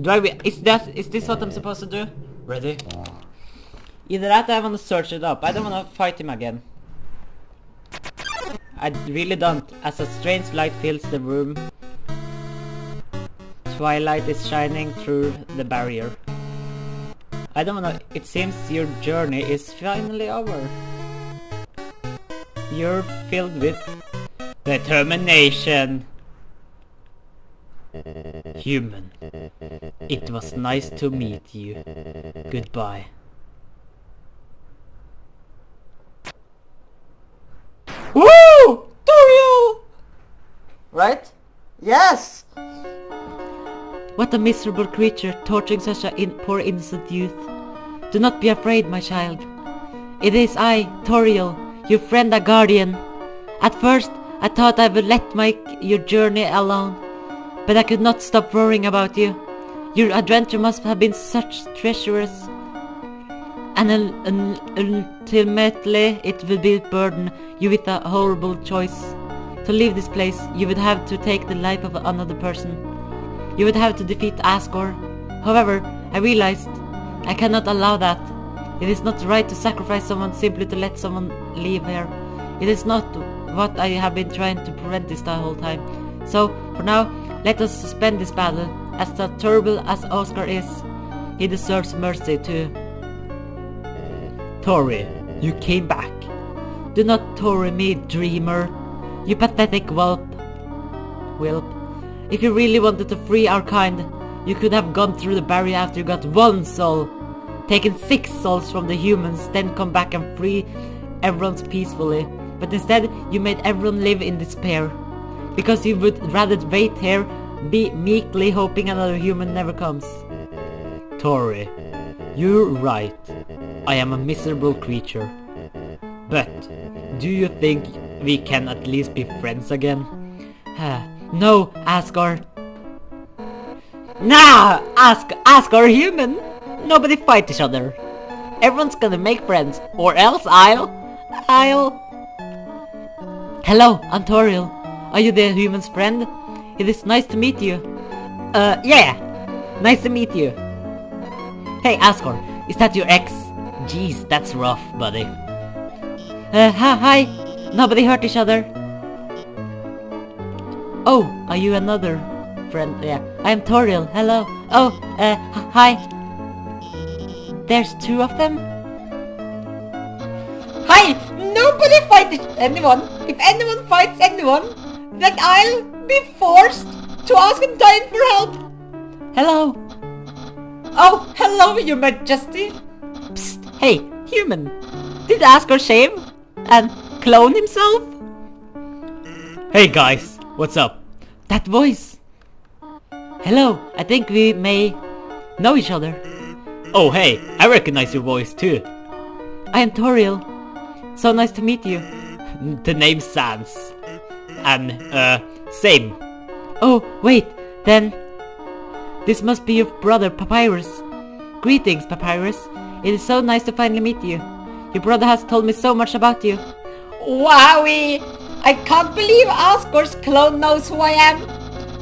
Do I is that- is this what I'm supposed to do? Ready? Either that I wanna search it up. I don't wanna fight him again. I really don't, as a strange light fills the room. Twilight is shining through the barrier. I don't know, it seems your journey is finally over. You're filled with determination. Human, it was nice to meet you. Goodbye. Woo! Toriel! Right? Yes! What a miserable creature, torturing such a in poor innocent youth. Do not be afraid, my child. It is I, Toriel, your friend and guardian. At first, I thought I would let my your journey alone, but I could not stop worrying about you. Your adventure must have been such treacherous, and ul- ul- ultimately it will be a burden you with a horrible choice. To leave this place, you would have to take the life of another person. You would have to defeat Asgore. However, I realized I cannot allow that. It is not right to sacrifice someone simply to let someone leave here. It is not what I have been trying to prevent this the whole time. So, for now, let us suspend this battle. As terrible as Asgore is, he deserves mercy too. Tori, you came back. Do not Tori me, Dreemurr. You pathetic whelp. Whelp. If you really wanted to free our kind, you could have gone through the barrier after you got one soul. Taken six souls from the humans, then come back and free everyone peacefully. But instead, you made everyone live in despair. Because you would rather wait here, be meekly hoping another human never comes. Tori, you're right. I am a miserable creature. But, do you think we can at least be friends again? no, Asgore. Nah! Ask, Asgore human! Nobody fight each other. Everyone's gonna make friends, or else I'll... I'll... Hello, I'm Toriel. Are you the human's friend? It is nice to meet you. Uh, yeah! Nice to meet you. Hey, Asgore, is that your ex? Jeez, that's rough, buddy. Uh, hi! Nobody hurt each other. Oh, are you another friend? Yeah. I'm Toriel. Hello. Oh, uh, hi. There's two of them? Hi! Nobody fights anyone. If anyone fights anyone, then I'll be forced to ask Undyne for help. Hello. Oh, hello, your majesty. Psst, hey, human. Did Asgore shave and clone himself? Hey guys, what's up? That voice. Hello, I think we may know each other. Oh hey, I recognize your voice too. I am Toriel. So nice to meet you. The name Sans. And, uh, same. Oh, wait, then... This must be your brother, Papyrus. Greetings, Papyrus. It is so nice to finally meet you. Your brother has told me so much about you. Wowie! I can't believe Asgore's clone knows who I am.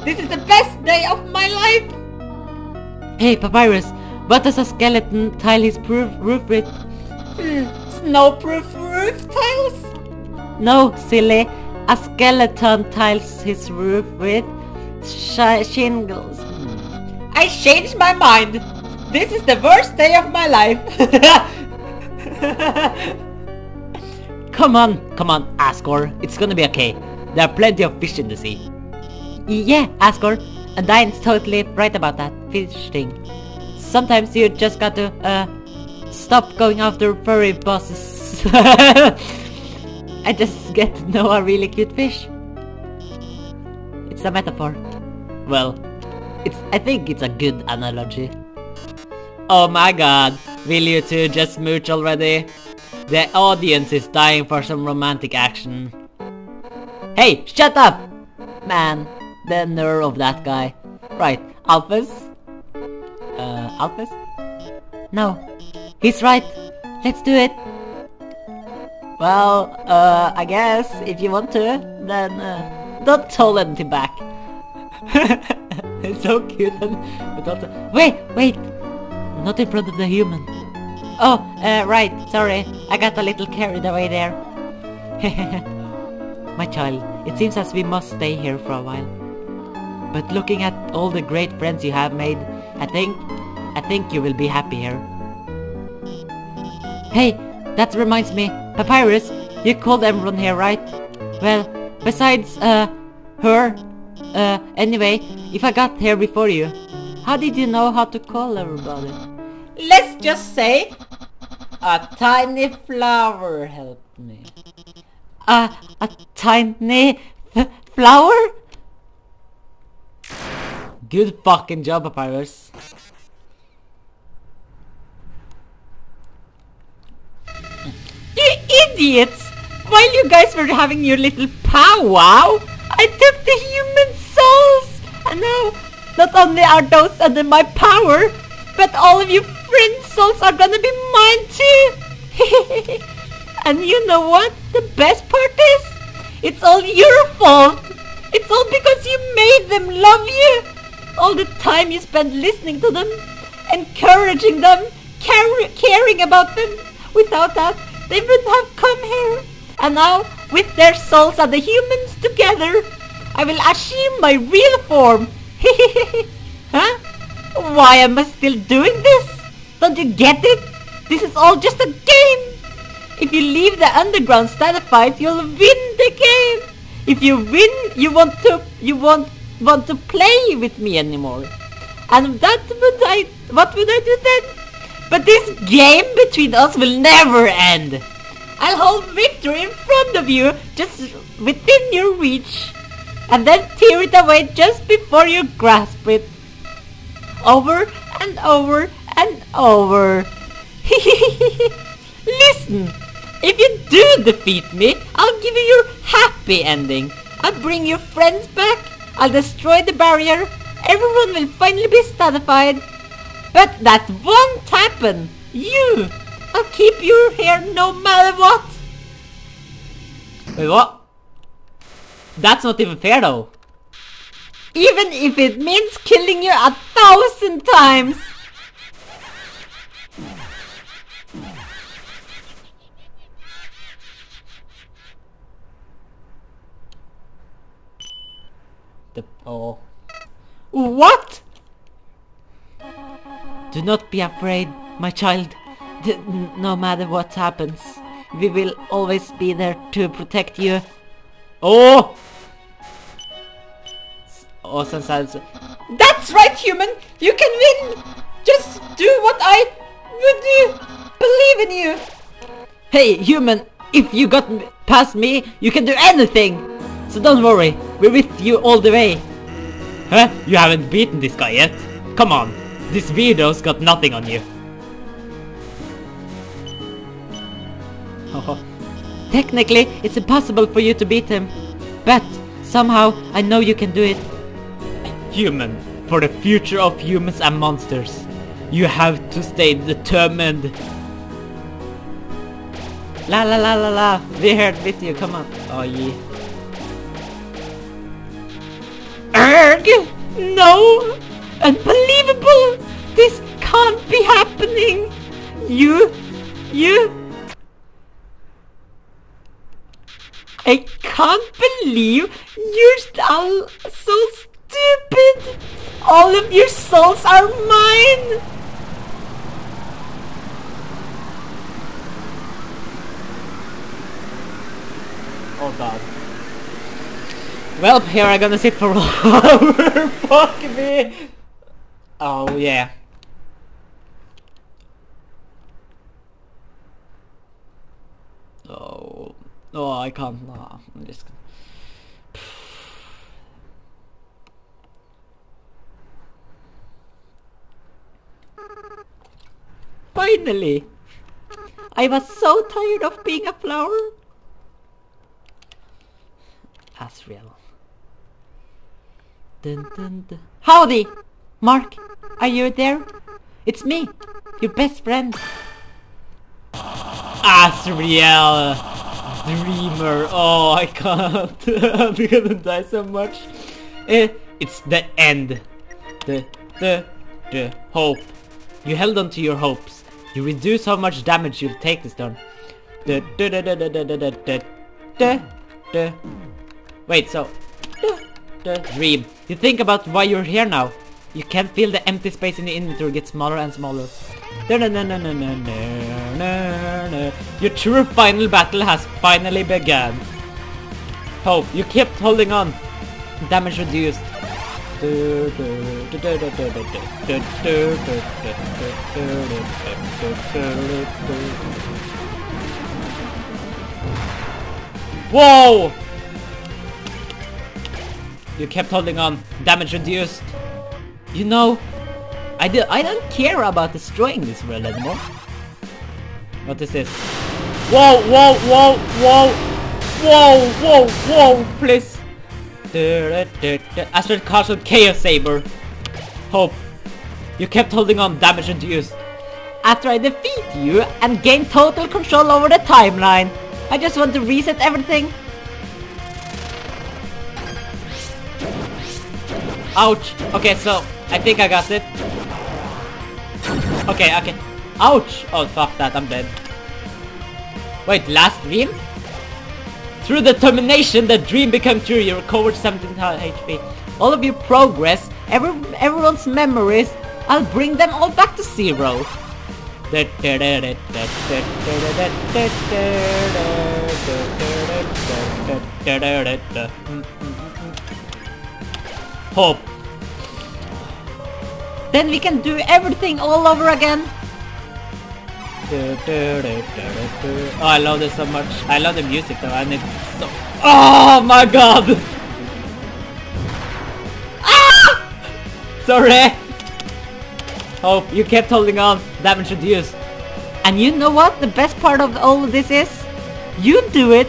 This is the best day of my life. Hey, Papyrus, what does a skeleton tile his roof, with? Hmm, snowproof roof tiles? No, silly. A skeleton tiles his roof with sh shingles. I changed my mind. This is the worst day of my life. come on, come on, Asgore. It's gonna be okay. There are plenty of fish in the sea. Yeah, Asgore. Undyne's totally right about that fish thing. Sometimes you just got to, uh, stop going after furry bosses. I just get to know a really cute fish. It's a metaphor. Well, it's I think it's a good analogy. Oh my god, will you two just mooch already? The audience is dying for some romantic action. Hey, shut up! Man, the nerve of that guy. Right, Alphys? Uh, Alphys? No, he's right. Let's do it. Well, uh, I guess if you want to, then uh, don't hold anything back. it's so cute and wait, wait, not in front of the human. Oh, uh, right, sorry, I got a little carried away there. My child, it seems as we must stay here for a while. But looking at all the great friends you have made, I think, I think you will be happy here. Hey, that reminds me, Papyrus, you called everyone here, right? Well, besides, uh, her, uh, anyway, if I got here before you, how did you know how to call everybody? Let's just say, a tiny flower helped me. A, a tiny flower? Good fucking job, Papyrus. You idiots! While you guys were having your little powwow, I took the human souls! And now, not only are those under my power, but all of you souls are gonna be mine too! and you know what the best part is? It's all your fault! It's all because you made them love you! All the time you spent listening to them, encouraging them, caring about them. Without that, they wouldn't have come here. And now, with their souls and the humans together, I will assume my real form. huh? Why am I still doing this? Don't you get it? This is all just a game. If you leave the underground stratified, you'll win the game. If you win, you want to you won't want to play with me anymore. And that would I what would I do then? But this game between us will never end. I'll hold victory in front of you, just within your reach. And then tear it away just before you grasp it. Over and over over. Listen, if you do defeat me, I'll give you your happy ending. I'll bring your friends back. I'll destroy the barrier. Everyone will finally be satisfied. But that won't happen. You! I'll keep you here no matter what. Wait, what? That's not even fair though. Even if it means killing you a thousand times. The oh What? Do not be afraid, my child. D- no matter what happens, we will always be there to protect you. Oh! oh awesome sounds. That's right, human! You can win! Just do what I would do! Believe in you! Hey, human! If you got past me, you can do anything! So don't worry, we're with you all the way. Huh? You haven't beaten this guy yet? Come on, this weirdo's got nothing on you. Technically, it's impossible for you to beat him. But, somehow, I know you can do it. Human, for the future of humans and monsters, you have to stay determined. La la la la la, we're here with you, come on. Oh yeah. Erg! No! Unbelievable! This can't be happening! You... You... I can't believe you're all so stupid! All of your souls are mine! Oh god. Well, here I'm gonna sit for an hour. Fuck me. Oh yeah. Oh, oh, I can't. No, I'm just. Finally! I was so tired of being a flower. Asriel. Dun, dun, dun. Howdy! Mark, are you there? It's me, your best friend. Asriel! Dreemurr! Oh, I can't. I'm gonna die so much. Eh, it's the end. The, the, the hope. You held on to your hopes. You reduce how much damage you'll take this turn. The, the, the, the, the, the, the, the, the. Wait, so... The, the dream. You think about why you're here now. You can feel the empty space in the inventory get smaller and smaller. Your true final battle has finally begun. Hope, you kept holding on. Damage reduced. Whoa! You kept holding on. Damage reduced. You know, I do I don't care about destroying this world anymore. What is this? Whoa, whoa, whoa, whoa, whoa, whoa, whoa, please. Astral Castle Chaos Saber. Hope. You kept holding on, damage reduced. After I defeat you and gain total control over the timeline, I just want to reset everything. Ouch. Okay, so I think I got it. Okay, okay. Ouch! Oh, fuck that, I'm dead. Wait, last dream? Through determination, the dream became true. You recovered 17 HP. All of your progress, every, everyone's memories, I'll bring them all back to zero. Hope. Then we can do everything all over again. Oh, I love this so much. I love the music though, and it's so... Oh my god! Ah! Sorry! Hope, you kept holding on. Damage reduced. And you know what the best part of all of this is? You do it!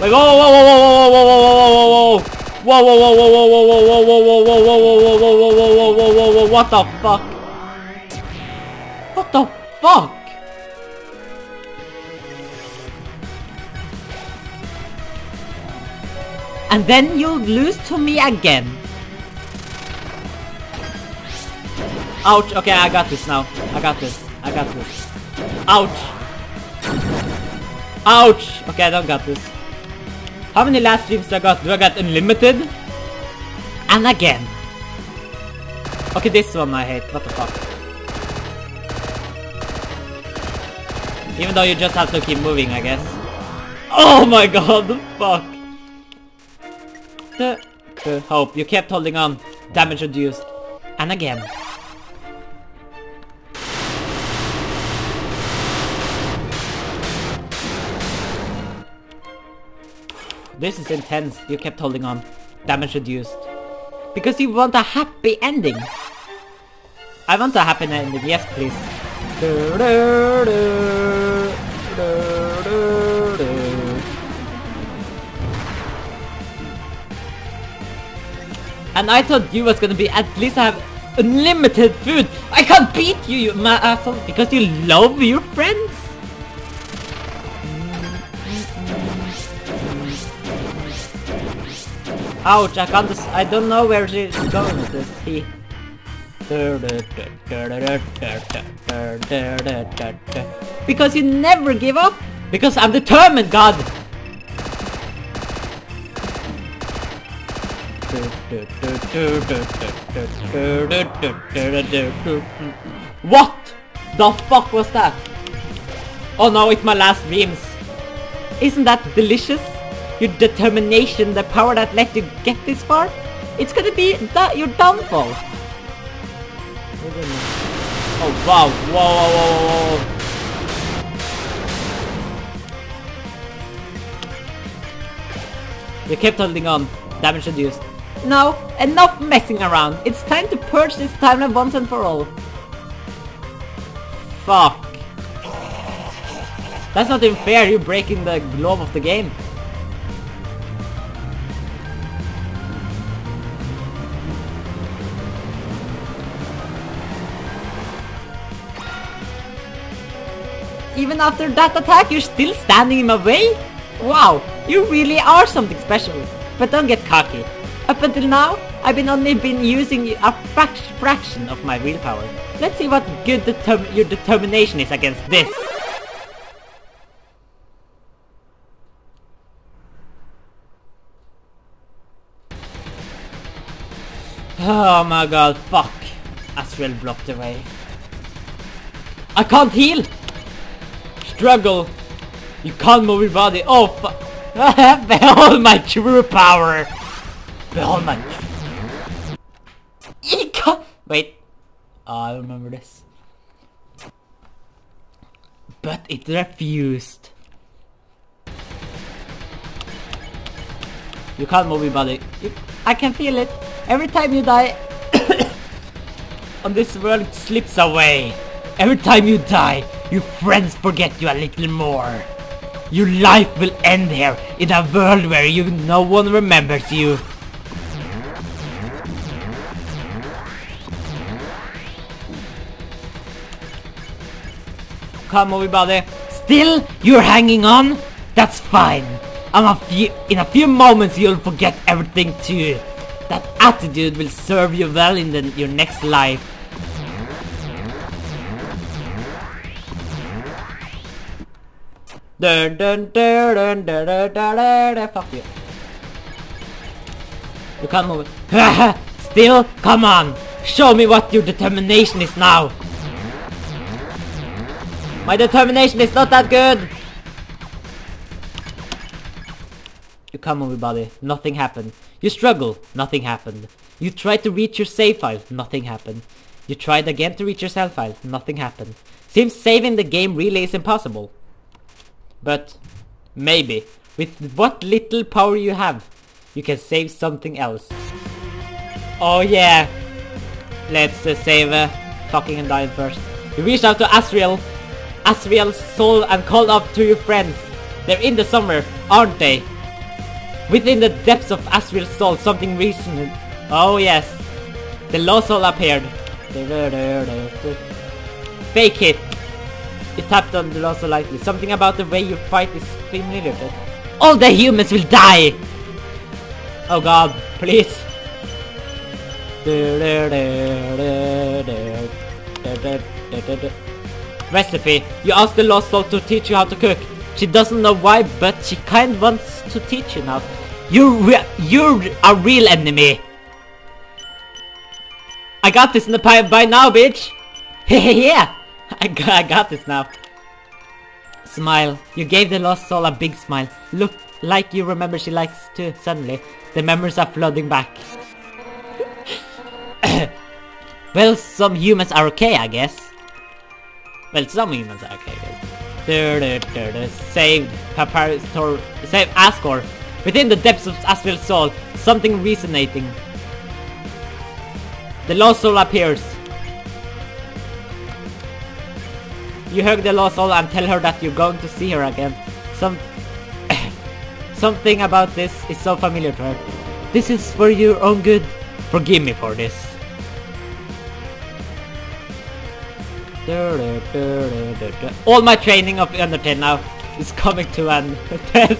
Like, whoa, whoa, whoa, whoa, whoa, whoa, whoa, whoa, whoa! Whoa, whoa, whoa, whoa, whoa, whoa, whoa, whoa, whoa, whoa, whoa, whoa, whoa, whoa, whoa, whoa, whoa, whoa, whoa what the fuck? What the fuck? And then you'll lose to me again. Ouch, okay, I got this now. I got this. I got this. Ouch. Ouch! Okay, I don't got this. How many last dreams do I got? Do I got unlimited? And again. Okay, this one I hate. What the fuck? Even though you just have to keep moving, I guess. Oh my god, the fuck! The, the hope. You kept holding on. Damage reduced. And again. This is intense. You kept holding on. Damage reduced. Because you want a happy ending. I want a happy ending. Yes, please. And I thought you was gonna be at least have unlimited food. I can't beat you, you my asshole, because you love your friends. Ouch, I can't, I don't know where she's going with this. He. Because you never give up. Because I'm determined, God. What the fuck was that? Oh no, it's my last dreams. Isn't that delicious? Your determination, the power that let you get this far? It's gonna be your downfall. Oh wow, whoa, whoa, whoa, whoa. You kept holding on. Damage reduced. Now, enough messing around. It's time to purge this timeline once and for all. Fuck. That's not even fair, you're breaking the glove of the game. Even after that attack, you're still standing in my way? Wow, you really are something special. But don't get cocky. Up until now, I've been only been using a fraction of my willpower. Let's see what good determ your determination is against this. Oh my god, fuck. Asriel blocked the way. I can't heal! Struggle! You can't move your body. Oh fuck! Behold my true power! Behold my... You can't... Wait. I remember this. But it refused. You can't move your body. You, I can feel it. Every time you die on this world slips away. Every time you die, your friends forget you a little more. Your life will end here in a world where you no one remembers you. Come everybody. Still, you're hanging on? That's fine. A few, in a few moments you'll forget everything too. That attitude will serve you well in the, your next life. Dun dun dun dun dun dun dun dun dun Fuck you. You can't move it. Still? Come on! Show me what your determination is now! My determination is not that good! You come on everybody, nothing happened. You struggle, nothing happened. You tried to reach your save file, nothing happened. You tried again to reach your save file, nothing happened. Seems saving the game really is impossible. But, maybe, with what little power you have, you can save something else. Oh yeah! Let's uh, save uh, fucking Undyne first. You reached out to Asriel, Asriel's soul and called up to your friends. They're in the summer, aren't they? Within the depths of Asriel's soul, something recent. Oh yes. The lost soul appeared. Fake it. The lost soul lightly. Something about the way you fight is familiar. All the humans will die! Oh god, please. Recipe. You ask the lost soul to teach you how to cook. She doesn't know why, but she kind wants to teach you now. You're you're a real enemy. I got this in the pipe by now, bitch! yeah! I got, I got this now. Smile. You gave the lost soul a big smile. Look like you remember she likes to. Suddenly, the memories are flooding back. well, some humans are okay, I guess. Well, some humans are okay, I guess. Save Papyrus Save Asgore. Within the depths of Asriel's soul, something resonating. The lost soul appears. You hug the lost soul and tell her that you're going to see her again. Some Something about this is so familiar to her. This is for your own good. Forgive me for this. All my training of Undertale now is coming to an end.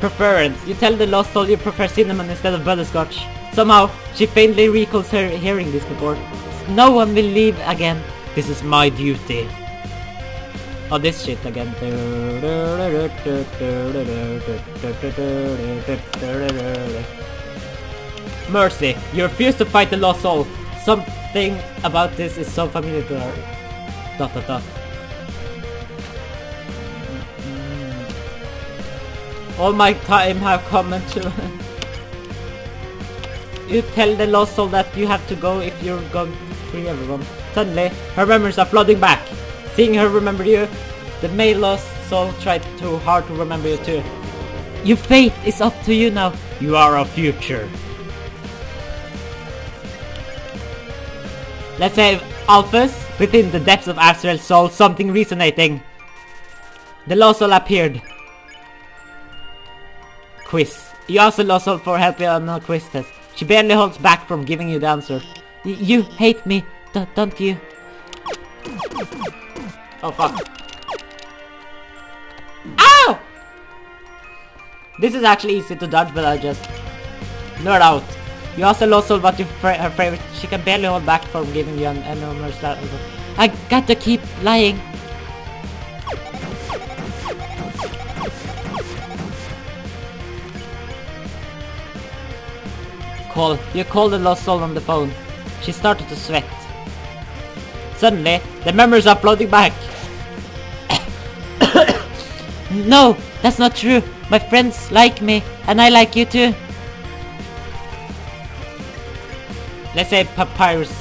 Preference. You tell the lost soul you prefer cinnamon instead of butterscotch. Somehow, she faintly recalls her hearing this before. No one will leave again. This is my duty. Oh, this shit again. Mercy, you refuse to fight the lost soul. Something about this is so familiar to her. Dot dot dot. All my time have come into... you tell the lost soul that you have to go if you're going to free everyone. Suddenly, her memories are flooding back. Seeing her remember you, the male lost soul tried too hard to remember you too. Your fate is up to you now. You are our future. Let's say Alphys, within the depths of Asriel's soul, something resonating. The lost soul appeared quiz. You the lost soul for help on a quiz test. She barely holds back from giving you the answer. Y you hate me, Don't you? Oh fuck. Ow! This is actually easy to dodge, but I just nerd out. You the lost soul what your her favorite. She can barely hold back from giving you an enormous. I got to keep lying. Call. You call the lost soul on the phone. She started to sweat. Suddenly, the memories are floating back. no, that's not true. My friends like me, and I like you too. Let's say Papyrus.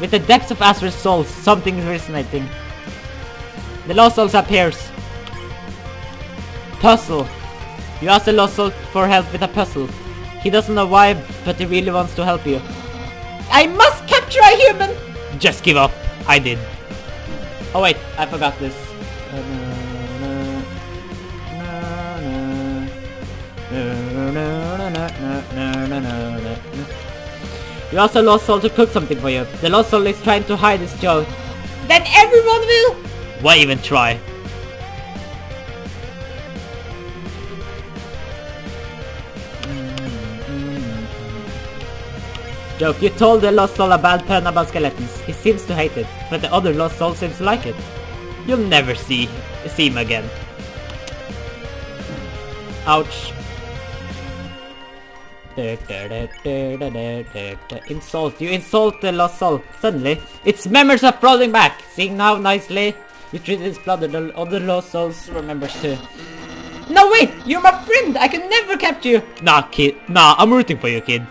With the depths of Asriel's soul, something is resonating. The lost soul appears. Puzzle. You ask the lost soul for help with a puzzle. He doesn't know why, but he really wants to help you. I must capture a human! Just give up. I did. Oh wait, I forgot this. You also lost soul to cook something for you. The lost soul is trying to hide his joke. Then everyone will! Why even try? Joke, you told the Lost Soul about bad about skeletons. He seems to hate it, but the other Lost Soul seems to like it. You'll never see, see him again. Ouch. Insult, you insult the Lost Soul. Suddenly, its members are flooding back. Seeing how nicely you treated his brother, the other Lost Souls remembers too. No wait, you're my friend, I can never capture you! Nah kid, nah, I'm rooting for you kid.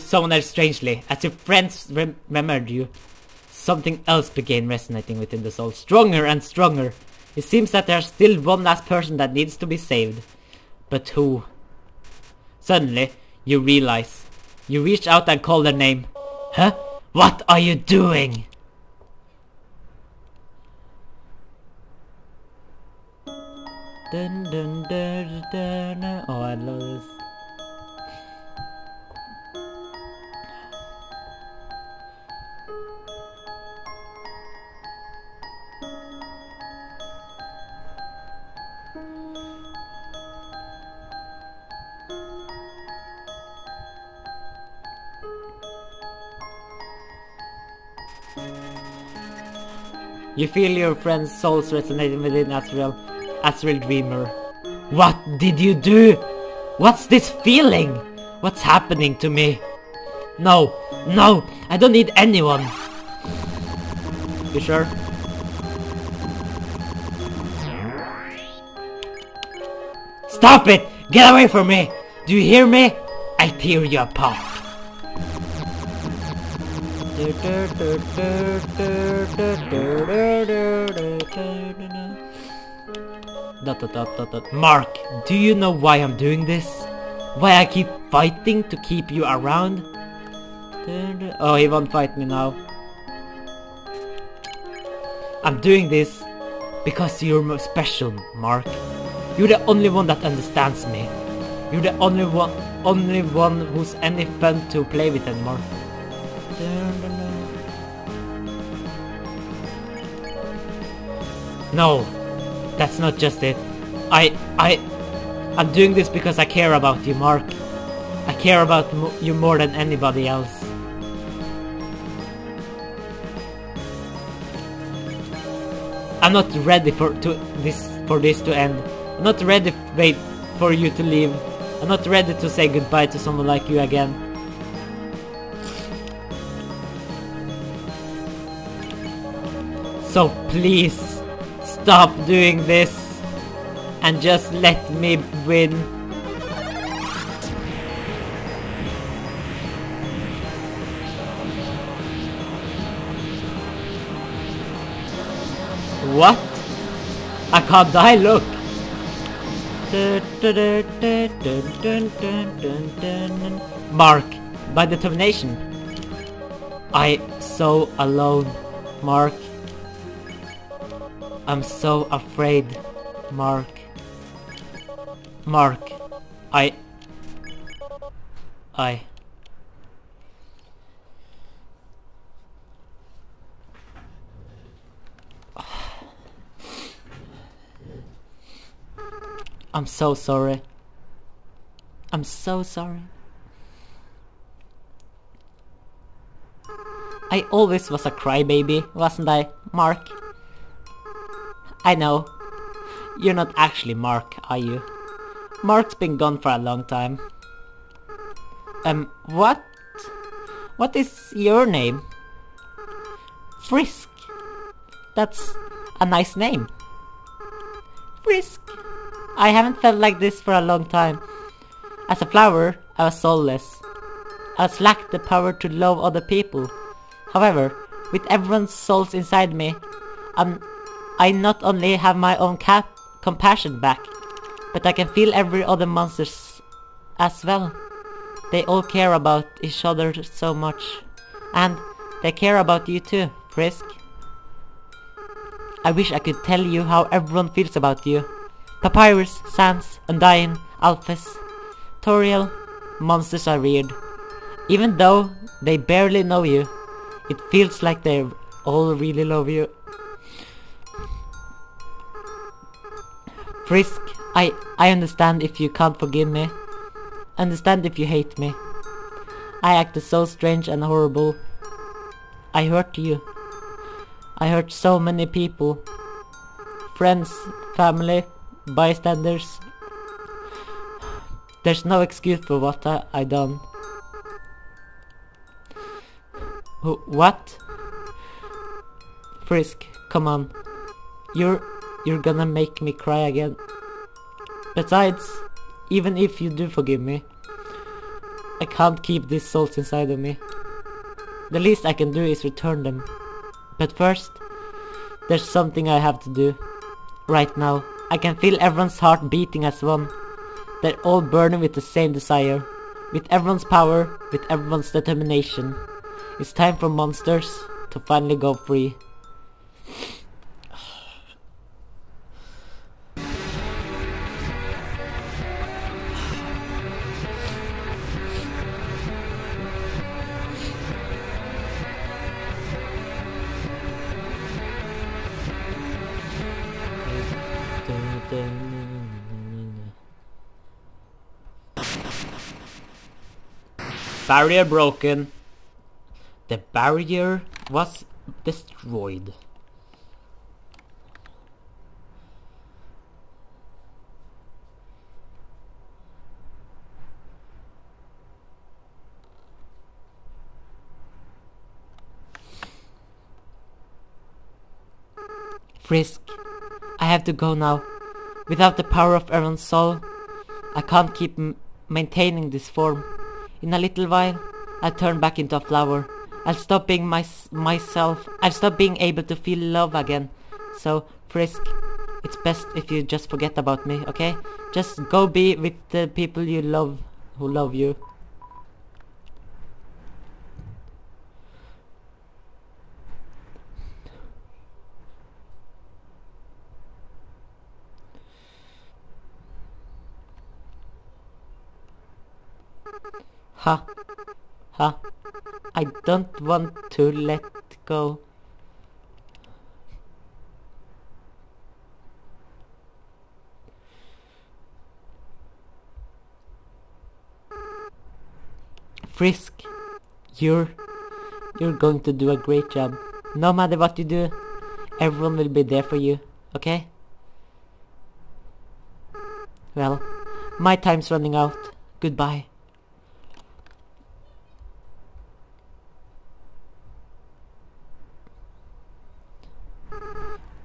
Someone else strangely, as your friends remembered you. Something else began resonating within the soul, stronger and stronger. It seems that there's still one last person that needs to be saved. But who? Suddenly, you realize. You reach out and call their name. Huh? What are you doing? Dun, dun, dun, oh, I love this. You feel your friend's souls resonating within Asriel, Asriel Dreemurr. What did you do? What's this feeling? What's happening to me? No, no, I don't need anyone. You sure? Stop it! Get away from me! Do you hear me? I tear you apart. Mark, do you know why I'm doing this? Why I keep fighting to keep you around? Oh, he won't fight me now. I'm doing this because you're special, Mark. You're the only one that understands me. You're the only one, only one who's any fun to play with anymore. No, that's not just it. I, I, I'm doing this because I care about you, Mark. I care about you more than anybody else. I'm not ready for to this for this to end. I'm not ready wait for you to leave. I'm not ready to say goodbye to someone like you again. So please stop doing this and just let me win. What? I can't die, look! Mark, by determination. I so alone, Mark. I'm so afraid, Mark. Mark, I... I... I'm so sorry. I'm so sorry. I always was a crybaby, wasn't I, Mark? I know. You're not actually Mark, are you? Mark's been gone for a long time. Um, what? What is your name? Frisk. That's a nice name. Frisk. I haven't felt like this for a long time. As a flower, I was soulless. I was lacked the power to love other people. However, with everyone's souls inside me, I'm, I not only have my own cap compassion back, but I can feel every other monsters as well. They all care about each other so much. And they care about you too, Frisk. I wish I could tell you how everyone feels about you. Papyrus, Sans, Undyne, Alphys, Toriel, monsters are weird. Even though they barely know you, it feels like they all really love you. Frisk, I, I understand if you can't forgive me. Understand if you hate me. I acted so strange and horrible. I hurt you. I hurt so many people. Friends, family, bystanders. There's no excuse for what I, I done. Wh what? Frisk, come on. You're you're gonna make me cry again. Besides, even if you do forgive me, I can't keep these souls inside of me. The least I can do is return them. But first, there's something I have to do. Right now, I can feel everyone's heart beating as one. They're all burning with the same desire. With everyone's power, with everyone's determination. It's time for monsters to finally go free. barrier broken. The barrier was destroyed. Frisk, I have to go now. Without the power of Aaron's soul, I can't keep maintaining this form. In a little while, I'll turn back into a flower. I'll stop being my myself. I'll stop being able to feel love again. So, Frisk, it's best if you just forget about me, okay? Just go be with the people you love, who love you. Ha. Ha. I don't want to let go. Frisk, you're you're going to do a great job. No matter what you do, everyone will be there for you, okay? Well, my time's running out. Goodbye.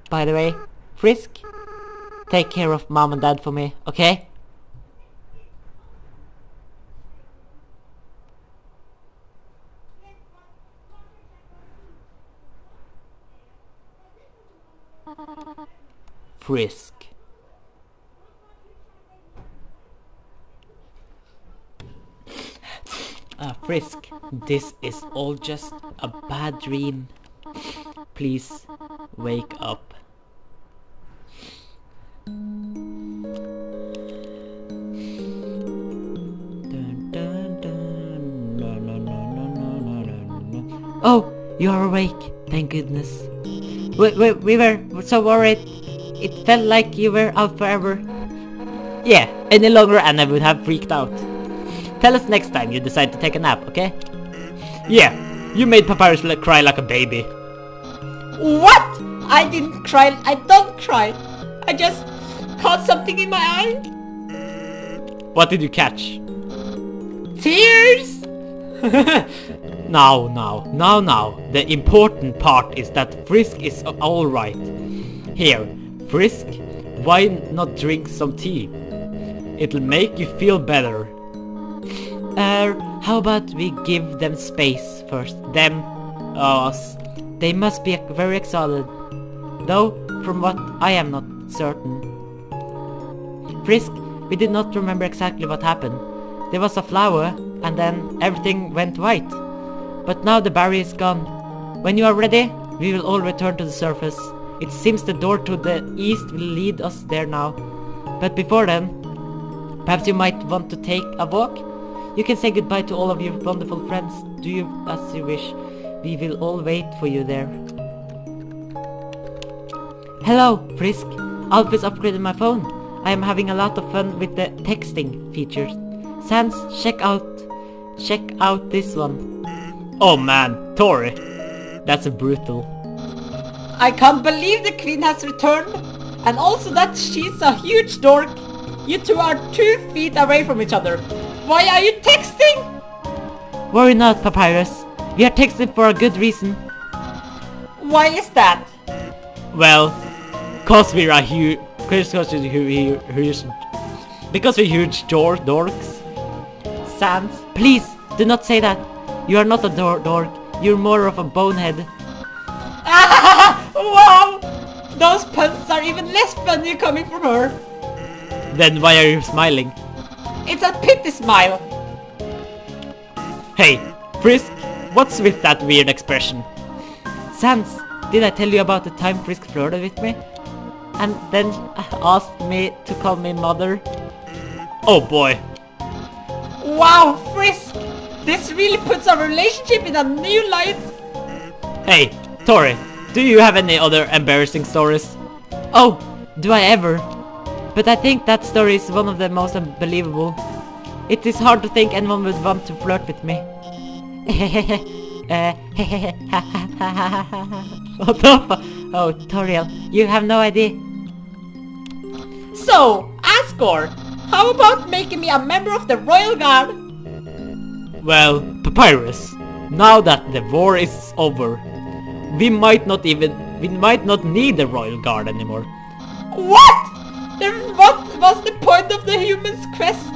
By the way, Frisk, take care of mom and dad for me, okay? Frisk. Ah, Frisk, this is all just a bad dream. Please, wake up. Oh, you are awake. Thank goodness. We, we, we were so worried. It felt like you were out forever. Yeah, any longer and I would have freaked out. Tell us next time you decide to take a nap, okay? Yeah, you made Papyrus cry like a baby. What? I didn't cry. I don't cry. I just caught something in my eye. What did you catch? Tears! now, now, now, now. The important part is that Frisk is alright. Here, Frisk, why not drink some tea? It'll make you feel better. Er, uh, how about we give them space first? Them, us. They must be very excited. Though, from what I am not certain. Frisk, we did not remember exactly what happened. There was a flower, and then everything went white. But now the barrier is gone. When you are ready, we will all return to the surface. It seems the door to the east will lead us there now. But before then, perhaps you might want to take a walk? You can say goodbye to all of your wonderful friends. Do you as you wish. We will all wait for you there. Hello, Frisk. Alphys upgraded my phone. I am having a lot of fun with the texting features. Sans, check out, check out this one. Oh man, Tori. That's a brutal. I can't believe the queen has returned. And also that she's a huge dork. You two are two feet away from each other. Why are you texting? Worry not, Papyrus. We are texting for a good reason. Why is that? Well, cause we're a huge... Cause we're huge... Because we're huge dor dorks. Sans, please, do not say that. You are not a dor dork. You're more of a bonehead. wow! Those puns are even less funny coming from her. Then why are you smiling? It's a pity smile. Hey, Frisk, what's with that weird expression? Sans, did I tell you about the time Frisk flirted with me? And then asked me to call me mother? Oh boy. Wow, Frisk! This really puts our relationship in a new light. Hey, Tori, do you have any other embarrassing stories? Oh, do I ever? But I think that story is one of the most unbelievable. It is hard to think anyone would want to flirt with me. What the Oh, Toriel, you have no idea. So, Asgore, how about making me a member of the Royal Guard? Well, Papyrus, now that the war is over, we might not even we might not need the royal guard anymore.
What? Then what was the point of the human's quest?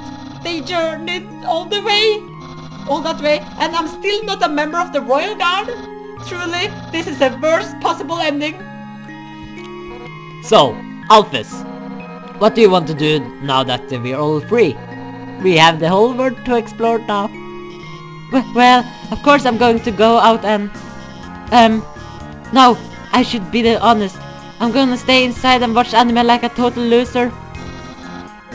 They journeyed all the way, all that way, and I'm still not a member of the royal guard? Truly, this is the worst possible ending.
So, Alphys, what do you want to do now that we're all free? We have the whole world to explore now.
Well, of course I'm going to go out and... Um... No, I should be the honest. I'm gonna stay inside and watch anime like a total loser.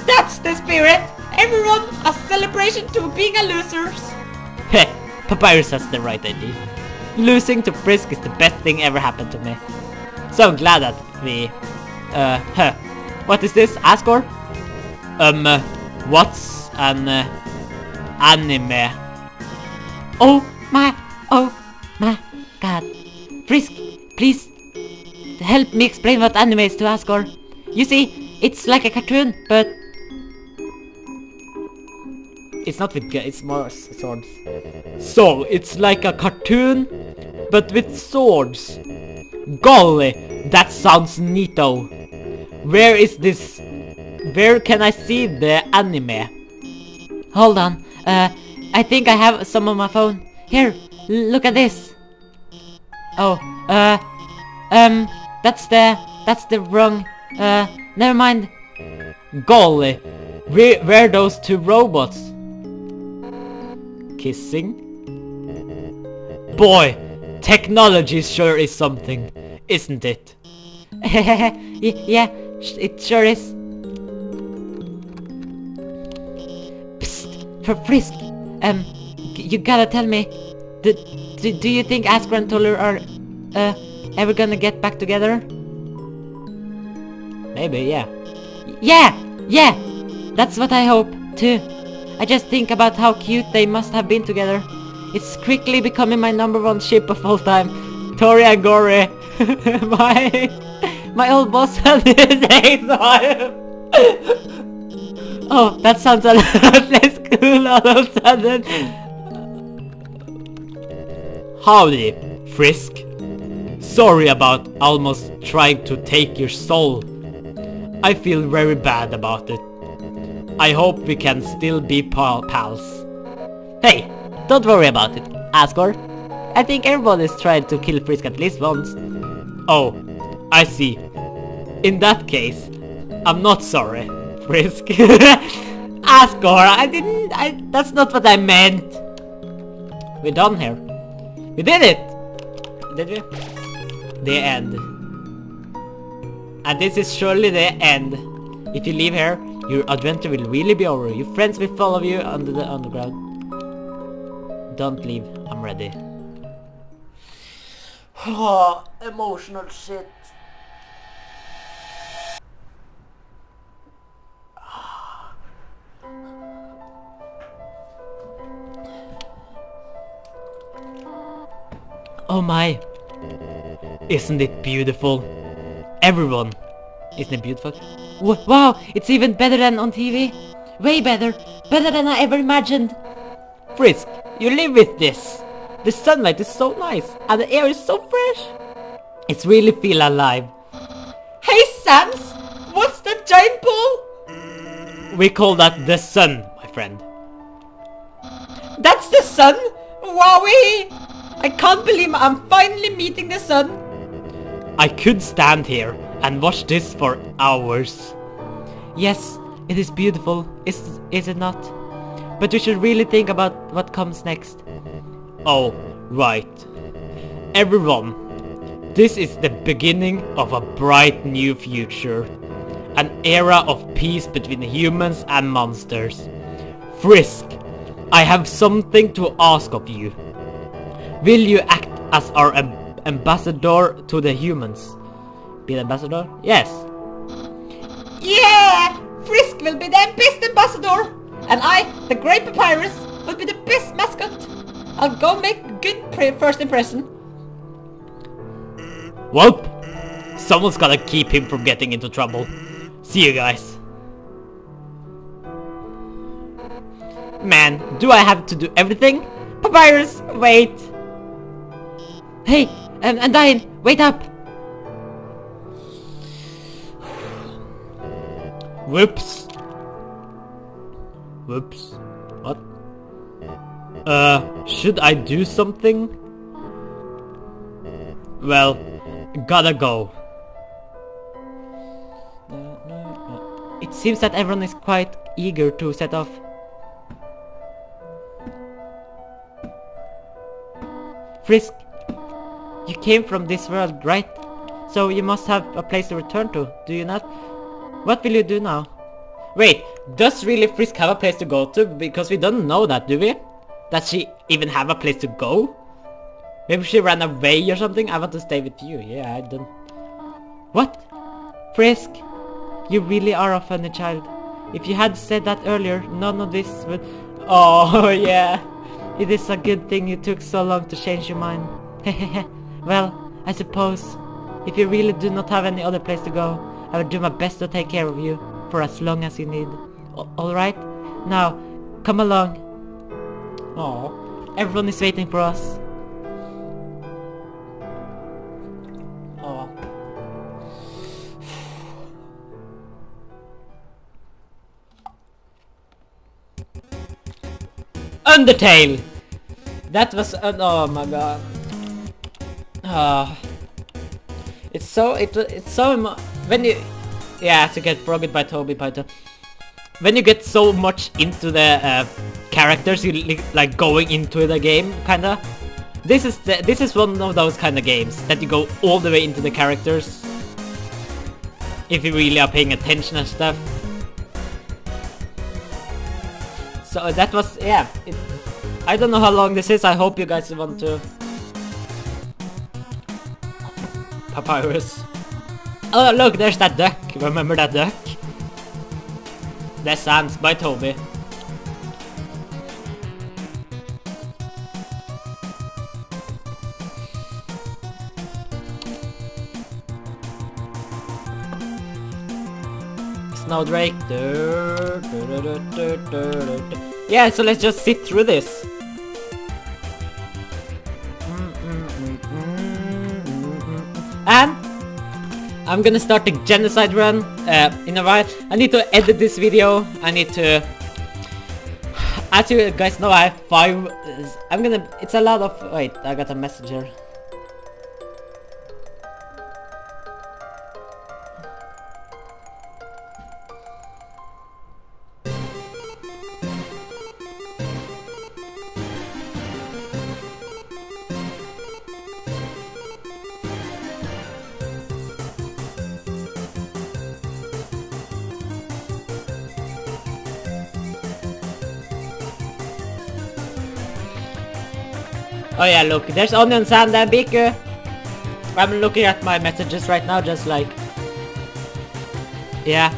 That's the spirit! Everyone, a celebration to being a losers!
Heh, Papyrus has the right idea. Losing to Frisk is the best thing ever happened to me. So I'm glad that we... Uh, huh. What is this? Asgore? Um, uh, what's an uh, anime?
Oh my... Oh my god. Frisk, please help me explain what anime is to Asgore. You see, it's like a cartoon, but...
It's not with it's more swords. So, it's like a cartoon, but with swords. Golly, that sounds neato. Where is this? Where can I see the anime?
Hold on. Uh, I think I have some on my phone. Here, look at this. Oh, uh, um, that's the, that's the wrong, uh, never mind.
Golly, where, where are those two robots? Kissing? Boy, technology sure is something, isn't it?
Yeah, it sure is. Psst, for Frisk, um, you gotta tell me, do, do, do you think Asgore and Toriel are, uh, ever gonna get back together?
Maybe, yeah.
Yeah, yeah, that's what I hope, too. I just think about how cute they must have been together. It's quickly becoming my number one ship of all time.
Tori and Gorey, my,
My old boss had his name Oh, that sounds a lot less cool all of a sudden.
Howdy, Frisk. Sorry about almost trying to take your soul. I feel very bad about it. I hope we can still be pal pals.
Hey, don't worry about it, Asgore. I think everybody's tried to kill Frisk at least once.
Oh, I see. In that case, I'm not sorry, Frisk.
Asgore, I didn't... I, that's not what I meant.
We're done here. We did it! Did we? The end. And this is surely the end. If you leave here, your adventure will really be over. Your friends will follow you under the underground. Don't leave. I'm ready. Emotional shit. Oh my. Isn't it beautiful? Everyone. Isn't it beautiful?
Wow, it's even better than on TV. Way better. Better than I ever imagined.
Frisk, you live with this. The sunlight is so nice and the air is so fresh. It's really feel alive.
Hey Sans! What's that giant ball?
We call that the sun, my friend.
That's the sun? Wowie! I can't believe I'm finally meeting the sun.
I could stand here and watch this for hours.
Yes, it is beautiful, is, is it not? But we should really think about what comes next.
Oh, right. Everyone, this is the beginning of a bright new future. An era of peace between humans and monsters. Frisk, I have something to ask of you. Will you act as our am- ambassador to the humans? Be the ambassador? Yes.
Yeah! Frisk will be the best ambassador! And I, the Great Papyrus, will be the best mascot. I'll go make good pre- first impression.
Well, someone's gotta keep him from getting into trouble. See you guys. Man, do I have to do everything? Papyrus, wait!
Hey, um, Undyne, wait up!
Whoops. Whoops. What? Uh, should I do something? Well, gotta go.
It seems that everyone is quite eager to set off. Frisk, you came from this world, right? So you must have a place to return to, do you not? What will you do now?
Wait, does really Frisk have a place to go to? Because we don't know that, do we? Does she even have a place to go? Maybe she ran away or something? I want to stay with you. Yeah, I don't...
What? Frisk, you really are a funny child. If you had said that earlier, none of this would...
Oh, yeah.
It is a good thing you took so long to change your mind. well, I suppose, if you really do not have any other place to go, I will do my best to take care of you, for as long as you need. Alright? Now, come along.
Oh.
Everyone is waiting for us.
Oh. Undertale! That was an oh my god. Ah. It's so it it's so emo- when you yeah to get broken by Toby Python. When you get so much into the uh, characters, you li- like going into the game, kinda. This is the, this is one of those kind of games that you go all the way into the characters. If you really are paying attention and stuff. So that was yeah. It, I don't know how long this is. I hope you guys want to. Papyrus. Oh look, there's that duck. Remember that duck? That's Sans by Toby. Snowdrake. Yeah, so let's just sit through this. Mm, mm, mm, and I'm gonna start the genocide run uh, in a while. I need to edit this video. I need to. As you guys know, I have five. I'm gonna. It's a lot of. Wait, I got a message Oh yeah, look, there's Onion San and Biku. I'm looking at my messages right now, just like... Yeah.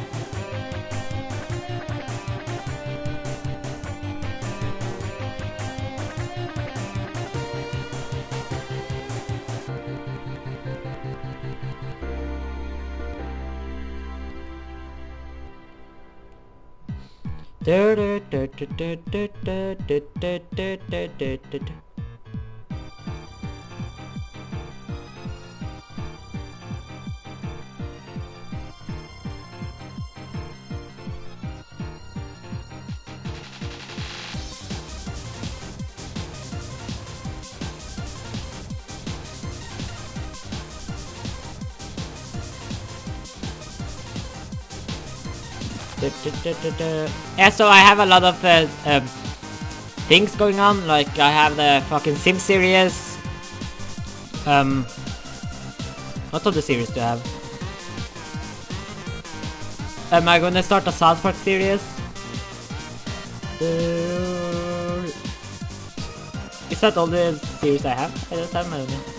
Yeah, so I have a lot of uh, um, things going on. Like I have the fucking Sim series. Um, what other series do I have? Am I gonna start a South Park series? Is that all the series I have? I don't. The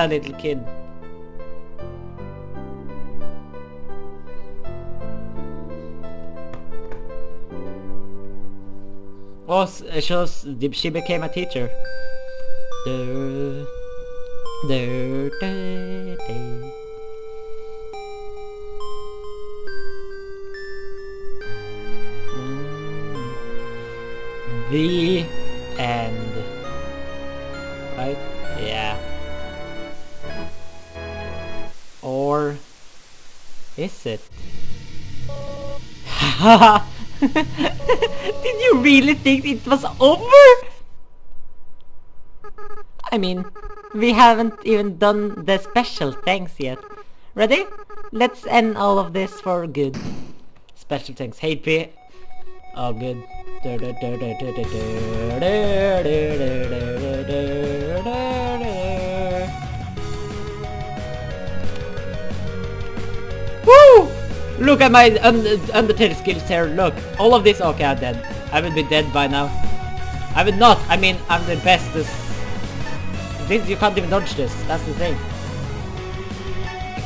a little kid. Oh, shows she became a teacher. The end. Or is it? Did you really think it was over? I mean, we haven't even done the special thanks yet. Ready? Let's end all of this for good. Special thanks. Hey P. Oh good. Look at my un Undertale skills here, look. All of this, okay, I'm dead. I would be dead by now. I would not, I mean, I'm the bestest. This, you can't even dodge this, that's the thing.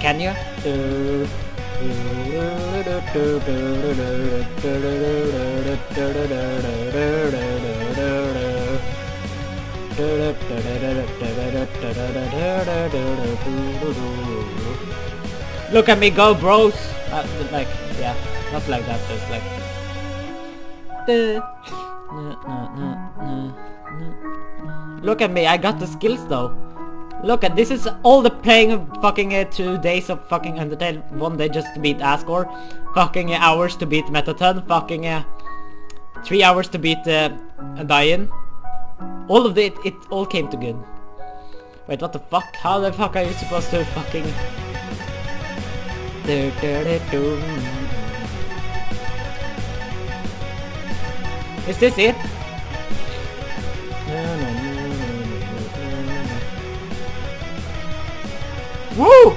Can you? Look at me go, bros! Uh, like, yeah, not like that, just like... Look at me, I got the skills though. Look at this is all the playing of fucking uh, two days of fucking Undertale, one day just to beat Asgore, fucking uh, hours to beat Mettaton, fucking uh, three hours to beat uh, Dian. All of it, it all came to good. Wait, what the fuck? How the fuck are you supposed to fucking... Is this it? Woo!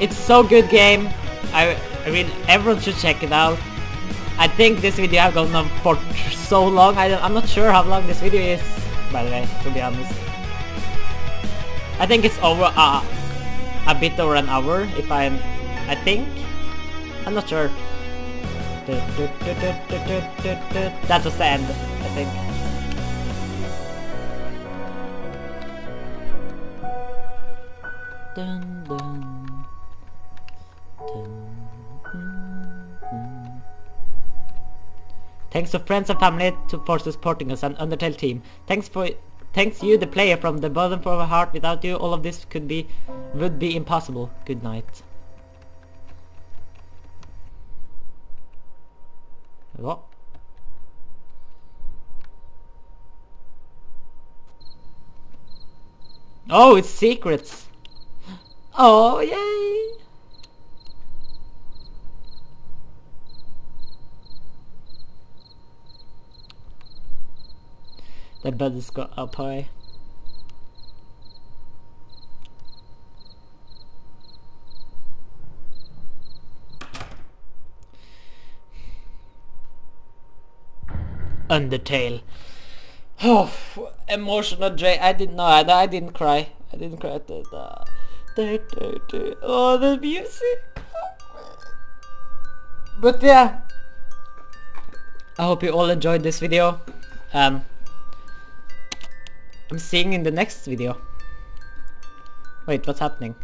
It's so good game. I I mean everyone should check it out. I think this video I've gone on for so long. I I'm not sure how long this video is. By the way, to be honest, I think it's over uh, a bit over an hour. If I'm, I think, I'm not sure. That was the end, I think. Dun, dun. Thanks to friends and family to for supporting us and Undertale team. Thanks for thanks you the player from the bottom of our heart. Without you all of this could be would be impossible. Good night. What? Oh, it's secrets. Oh, yay! The has got up high. Undertale. Oh, emotional drain. I didn't know. I, I didn't cry. I didn't cry. Oh, the music. But yeah. I hope you all enjoyed this video. Um, I'm seeing in the next video. Wait, what's happening?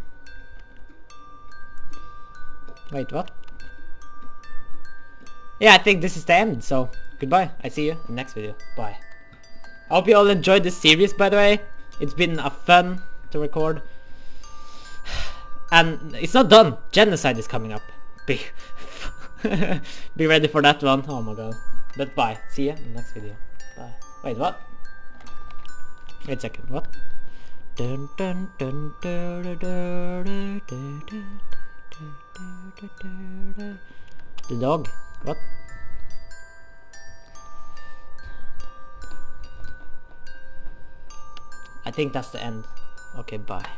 Wait, what? Yeah, I think this is the end, so goodbye. I see you in the next video. Bye. I hope you all enjoyed this series, by the way. It's been a fun to record. And it's not done. Genocide is coming up. Be, be ready for that one. Oh my god. But bye. See you in the next video. Bye. Wait, what? Wait a second, what? Dun dun dun The dog? What? I think that's the end. Okay, bye.